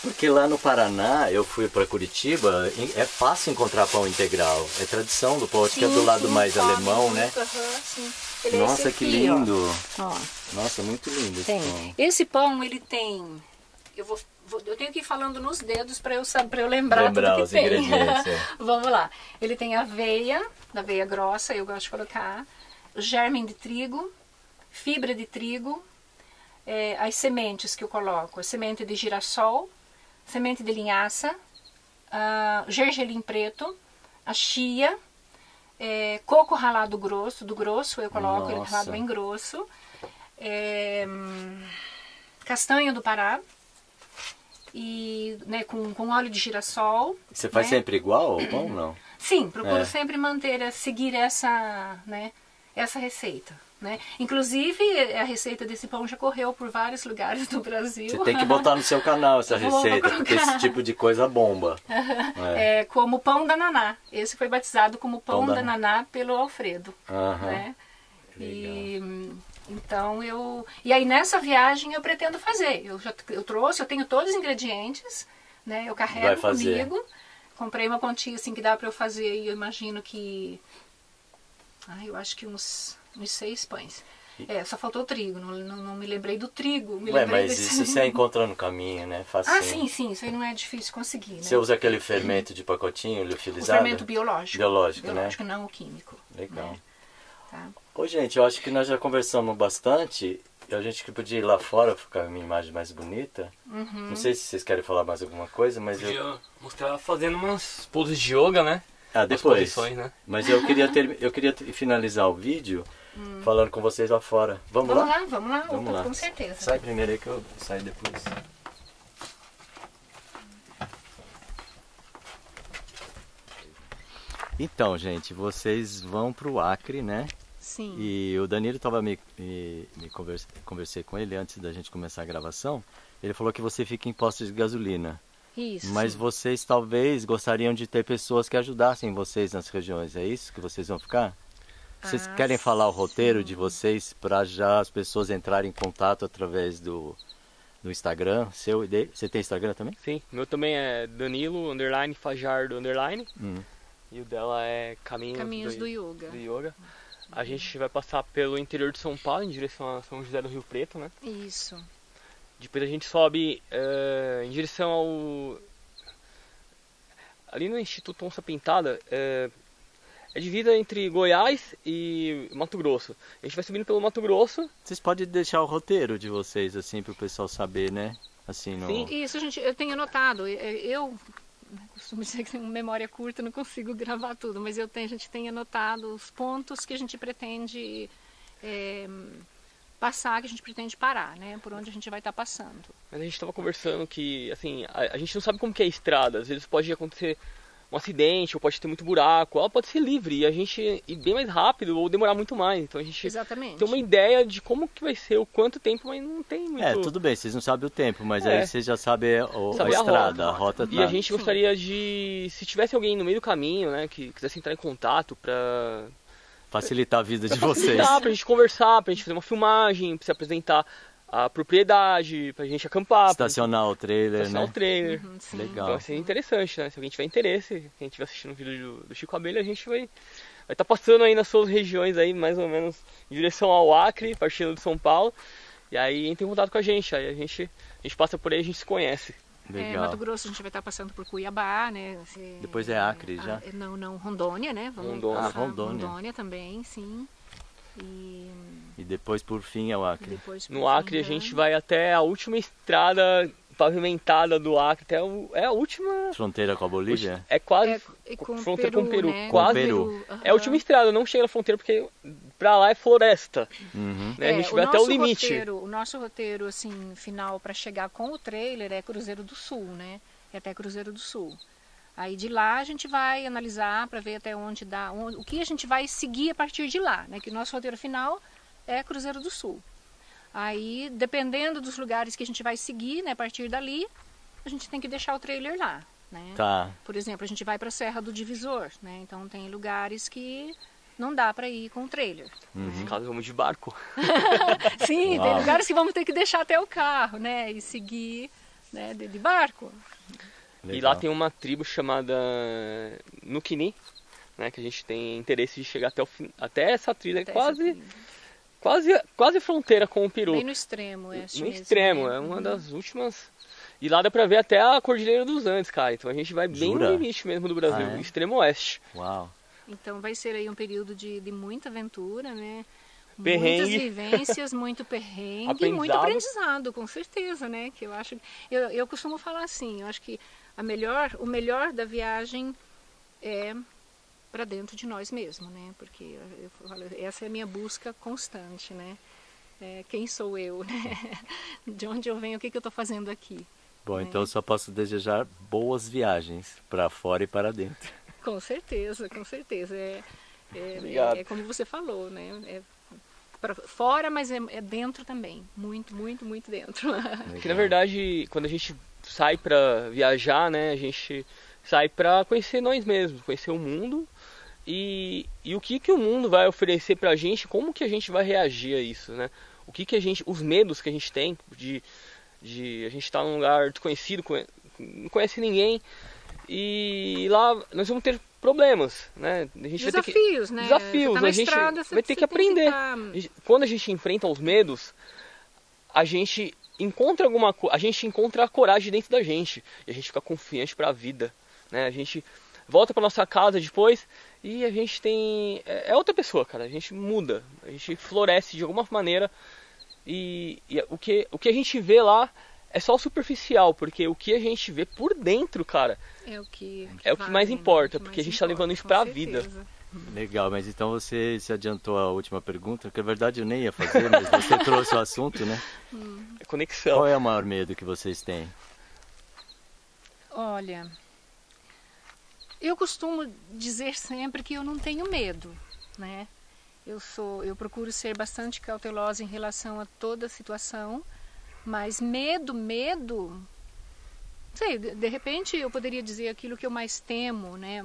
Porque lá no Paraná, eu fui para Curitiba, é fácil encontrar pão integral. É tradição do pão, acho que é do lado sim, mais alemão, né? muito, aham, sim. Ele é Nossa, esse que aqui, lindo. Ó. Nossa, muito lindo esse Tem. pão. Esse pão, ele tem. Eu, vou, vou- eu tenho que ir falando nos dedos para eu, pra eu lembrar, Lembrar tudo que tem. é. Vamos lá. Ele tem aveia, da aveia grossa, eu gosto de colocar. Germen de trigo, fibra de trigo, é, as sementes que eu coloco. Semente de girassol, semente de linhaça, ah, gergelim preto, a chia, é, coco ralado grosso, do grosso eu coloco ele Nossa. ralado bem grosso, é, castanha do Pará e né, com, com óleo de girassol. Você faz né? sempre igual o pão, não? Sim, procuro É. sempre manter, eh, seguir essa, né, essa receita. Né? Inclusive, a receita desse pão já correu por vários lugares do Brasil. Você tem que botar no seu canal essa Vou receita, porque esse tipo de coisa bomba. É. É, como pão da naná. Esse foi batizado como pão, Pão da da naná pelo Alfredo. Aham. né? E hum, então eu e aí nessa viagem eu pretendo fazer. Eu já eu trouxe, eu tenho todos os ingredientes, né? Eu carrego comigo. Comprei uma quantia assim que dá para eu fazer e eu imagino que ah, eu acho que uns uns seis pães. É, só faltou o trigo, não, não, não me lembrei do trigo. Me Ué, mas desse- isso você encontra no caminho, né? Facinho. Ah, sim, sim, isso aí não é difícil conseguir, né? Você usa aquele fermento de pacotinho O liofilizado? fermento biológico. Biológico, né? Biológico, não o químico. Legal. né? Tá? Ô, gente, eu acho que nós já conversamos bastante. E a gente que podia ir lá fora ficar uma imagem mais bonita. Uhum. Não sei se vocês querem falar mais alguma coisa, mas eu. Podia mostrar fazendo umas poses de yoga, né? Ah, depois. posições, né? Mas eu queria ter, eu queria ter- finalizar o vídeo falando com vocês lá fora. Vamos, Hum. Vamos lá? lá, vamos lá, Vamos lá. com certeza. Sai primeiro aí que eu saio depois. Então, gente, vocês vão pro Acre, né? Sim. E o Danilo tava me, me, me converse- conversei com ele antes da gente começar a gravação. Ele falou que você fica em postos de gasolina. Isso. Mas vocês talvez gostariam de ter pessoas que ajudassem vocês nas regiões. É isso que vocês vão ficar? Vocês Ah, querem falar o roteiro sim. de vocês para já as pessoas entrarem em contato através do, do Instagram? Seu, e dele? Você tem Instagram também? Sim, meu também é Danilo, underline, Fajardo, underline. Hum. E o dela é Caminhos, Caminhos do, do Yoga. do Yoga. A gente vai passar pelo interior de São Paulo, em direção a São José do Rio Preto, né? Isso. Depois a gente sobe eh, em direção ao. Ali no Instituto Onça Pintada, eh, é divisa entre Goiás e Mato Grosso. A gente vai subindo pelo Mato Grosso. Vocês podem deixar o roteiro de vocês assim para o pessoal saber, né? Assim, no... Sim. Isso, gente, eu tenho anotado. Eu costumo dizer que tenho memória curta, não consigo gravar tudo, mas eu tenho, a gente tem anotado os pontos que a gente pretende é, passar, que a gente pretende parar, né? Por onde a gente vai estar passando. Mas a gente estava conversando que, assim, a, a gente não sabe como que é a estrada. Às vezes pode acontecer um acidente, ou pode ter muito buraco. Ela pode ser livre e a gente ir bem mais rápido ou demorar muito mais. Então a gente Exatamente. tem uma ideia de como que vai ser, o quanto tempo, mas não tem muito... É, tudo bem, vocês não sabem o tempo, mas É. aí vocês já sabem o, Sabe a a estrada, a rota. rota, E tá. a gente Sim. gostaria de, se tivesse alguém no meio do caminho, né, que quisesse entrar em contato pra, facilitar a vida de pra vocês. facilitar, pra gente conversar, pra gente fazer uma filmagem, pra se apresentar a propriedade, pra gente acampar, pra Estacionar o trailer, estacionar né? o trailer. Uhum, sim. Legal. Então vai ser interessante, né? Se alguém tiver interesse, quem estiver assistindo o vídeo do, do Chico Abelha, a gente vai vai estar passando aí nas suas regiões aí, mais ou menos em direção ao Acre, partindo de São Paulo. E aí entra em contato com a gente, aí a gente, a gente passa por aí, a gente se conhece. É, Legal. Mato Grosso a gente vai estar passando por Cuiabá, né? Esse- Depois é Acre, ah, já? não, não, Rondônia, né? Vamos Rondônia. Ah, Rondônia. Rondônia também, sim. E E depois, por fim, é o Acre. depois No Acre a fim, gente né? vai até a última estrada pavimentada do Acre, até o, é a última. Fronteira com a Bolívia? É quase. É, com fronteira com o Peru, né? quase. Peru. aham. É a última estrada, não chega na fronteira porque pra lá é floresta. Uhum. Né? a É, gente o vai até o nosso limite. Roteiro, o nosso roteiro, assim, final para chegar com o trailer é Cruzeiro do Sul, né? É até Cruzeiro do Sul. Aí de lá a gente vai analisar para ver até onde dá, onde- o que a gente vai seguir a partir de lá, né? Que o nosso roteiro final é Cruzeiro do Sul. Aí, dependendo dos lugares que a gente vai seguir, né, a partir dali, a gente tem que deixar o trailer lá, né? Tá. Por exemplo, a gente vai para a Serra do Divisor, né? Então tem lugares que não dá para ir com o trailer. Nesse caso, vamos de barco. Sim, Uau. tem lugares que vamos ter que deixar até o carro, né? E seguir né, de, de barco. E Legal. lá tem uma tribo chamada Nukini, né? Que a gente tem interesse de chegar até, o fim, até essa trilha, Até quase, essa- quase, quase fronteira com o Peru. Bem no extremo, é no extremo, né? é uma das últimas. E lá dá pra ver até a Cordilheira dos Andes, cara. Então a gente vai bem Jura? no limite mesmo do Brasil, Ah, é? extremo oeste. Uau. Então vai ser aí um período de, de muita aventura, né? Perrengue. Muitas vivências, muito perrengue e muito Aprendizado. aprendizado, com certeza, né? Que eu acho, eu, eu costumo falar assim, eu acho que a melhor, o melhor da viagem é para dentro de nós mesmos, né? Porque eu, falo, essa é a minha busca constante, né? É, quem sou eu, né? De onde eu venho, o que, que eu estou fazendo aqui? Bom, É. então eu só posso desejar boas viagens para fora e para dentro. Com certeza, com certeza. É, é, é- é como você falou, né? É para fora, mas é, é dentro também. Muito, muito, muito dentro. Que na verdade, quando a gente sai pra viajar, né, a gente sai pra conhecer nós mesmos, conhecer o mundo e, e o que que o mundo vai oferecer pra gente, como que a gente vai reagir a isso, né? O que que a gente, os medos que a gente tem de, de a gente estar num lugar desconhecido, conhe- não conhece ninguém E lá nós vamos ter problemas, né? A gente ter que- Desafios, né? Desafios, tá a gente estrada, vai ter que aprender. tá- Quando a gente enfrenta os medos, a gente encontra alguma a gente encontra a coragem dentro da gente e a gente fica confiante para a vida, né? A gente volta para nossa casa depois e a gente tem é é outra pessoa, cara. A gente muda, a gente floresce de alguma maneira e, e o que o que a gente vê lá é só o superficial, porque o que a gente vê por dentro, cara, É o que, É o que vale, mais importa, que porque mais a gente tá levando isso com pra vida. Legal, mas então você se adiantou à última pergunta, que na verdade eu nem ia fazer, mas você trouxe o assunto, né? é conexão. Qual é o maior medo que vocês têm? Olha, eu costumo dizer sempre que eu não tenho medo, né? Eu sou, eu procuro ser bastante cautelosa em relação a toda situação, mas medo, medo, não sei, de, repente eu poderia dizer aquilo que eu mais temo, né?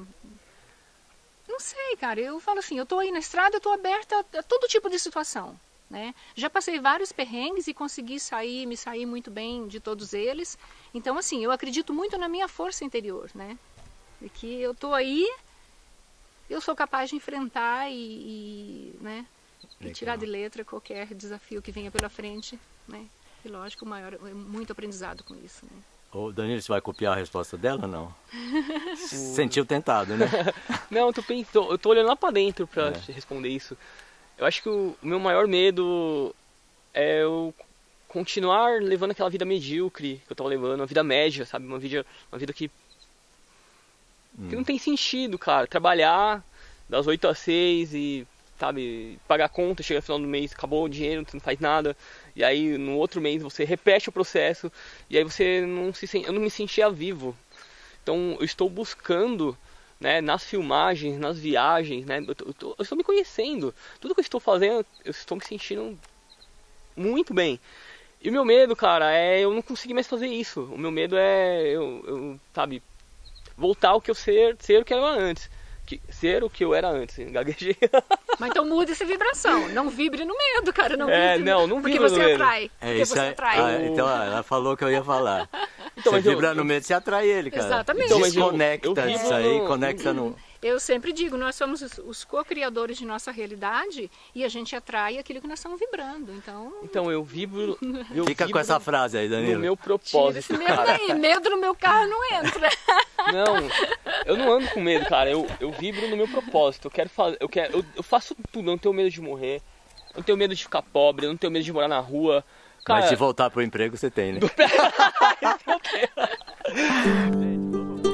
Não sei, cara, eu falo assim, eu tô aí na estrada, eu tô aberta a, a todo tipo de situação, né? Já passei vários perrengues e consegui sair, me sair muito bem de todos eles. Então, assim, eu acredito muito na minha força interior, né? De que eu tô aí, eu sou capaz de enfrentar e, e, né? E tirar de letra qualquer desafio que venha pela frente, né? E lógico, o maior, é muito aprendizado com isso, né? Ô, Danilo, você vai copiar a resposta dela ou não? Sentiu tentado, né? Não, eu tô, pensando, eu tô olhando lá pra dentro pra É. responder isso. Eu acho que o, o meu maior medo é eu continuar levando aquela vida medíocre que eu tava levando, uma vida média, sabe? Uma vida, uma vida que, que não tem sentido, cara. Trabalhar das 8 às 6 e, sabe, pagar conta, chega no final do mês, acabou o dinheiro, você não faz nada. E aí no outro mês você repete o processo e aí você não se sente, eu não me sentia vivo. Então eu estou buscando, né, nas filmagens, nas viagens, né, eu, tô- eu tô- eu estou me conhecendo. Tudo que eu estou fazendo, eu estou me sentindo muito bem. E o meu medo, cara, é eu não conseguir mais fazer isso. O meu medo é eu, eu sabe, voltar ao que eu ser, ser o que eu era antes. Que, ser o que eu era antes, gaguejei. Mas então muda essa vibração. Não vibre no medo, cara. Não É, vibre não, não Porque vibra no você medo. atrai. É porque isso você aí. atrai. Ah, então ela falou que eu ia falar. Então, você mas eu- vibra no eu- medo, você atrai ele, cara. Exatamente. Então, eu- Desconecta eu vibro isso aí, no- conecta no. Eu sempre digo, nós somos os, co-criadores de nossa realidade e a gente atrai aquilo que nós estamos vibrando. Então, Então eu vibro. Eu Fica com vibro essa frase aí, no Danilo. meu tira esse propósito, medo cara. daí. Medo no meu carro não entra. Não, eu não ando com medo, cara. Eu, eu vibro no meu propósito. Eu quero fazer. Eu, quero, eu, eu faço tudo. Eu não tenho medo de morrer. Eu não tenho medo de ficar pobre. Eu não tenho medo de morar na rua. Cara, Mas de voltar pro emprego você tem, né?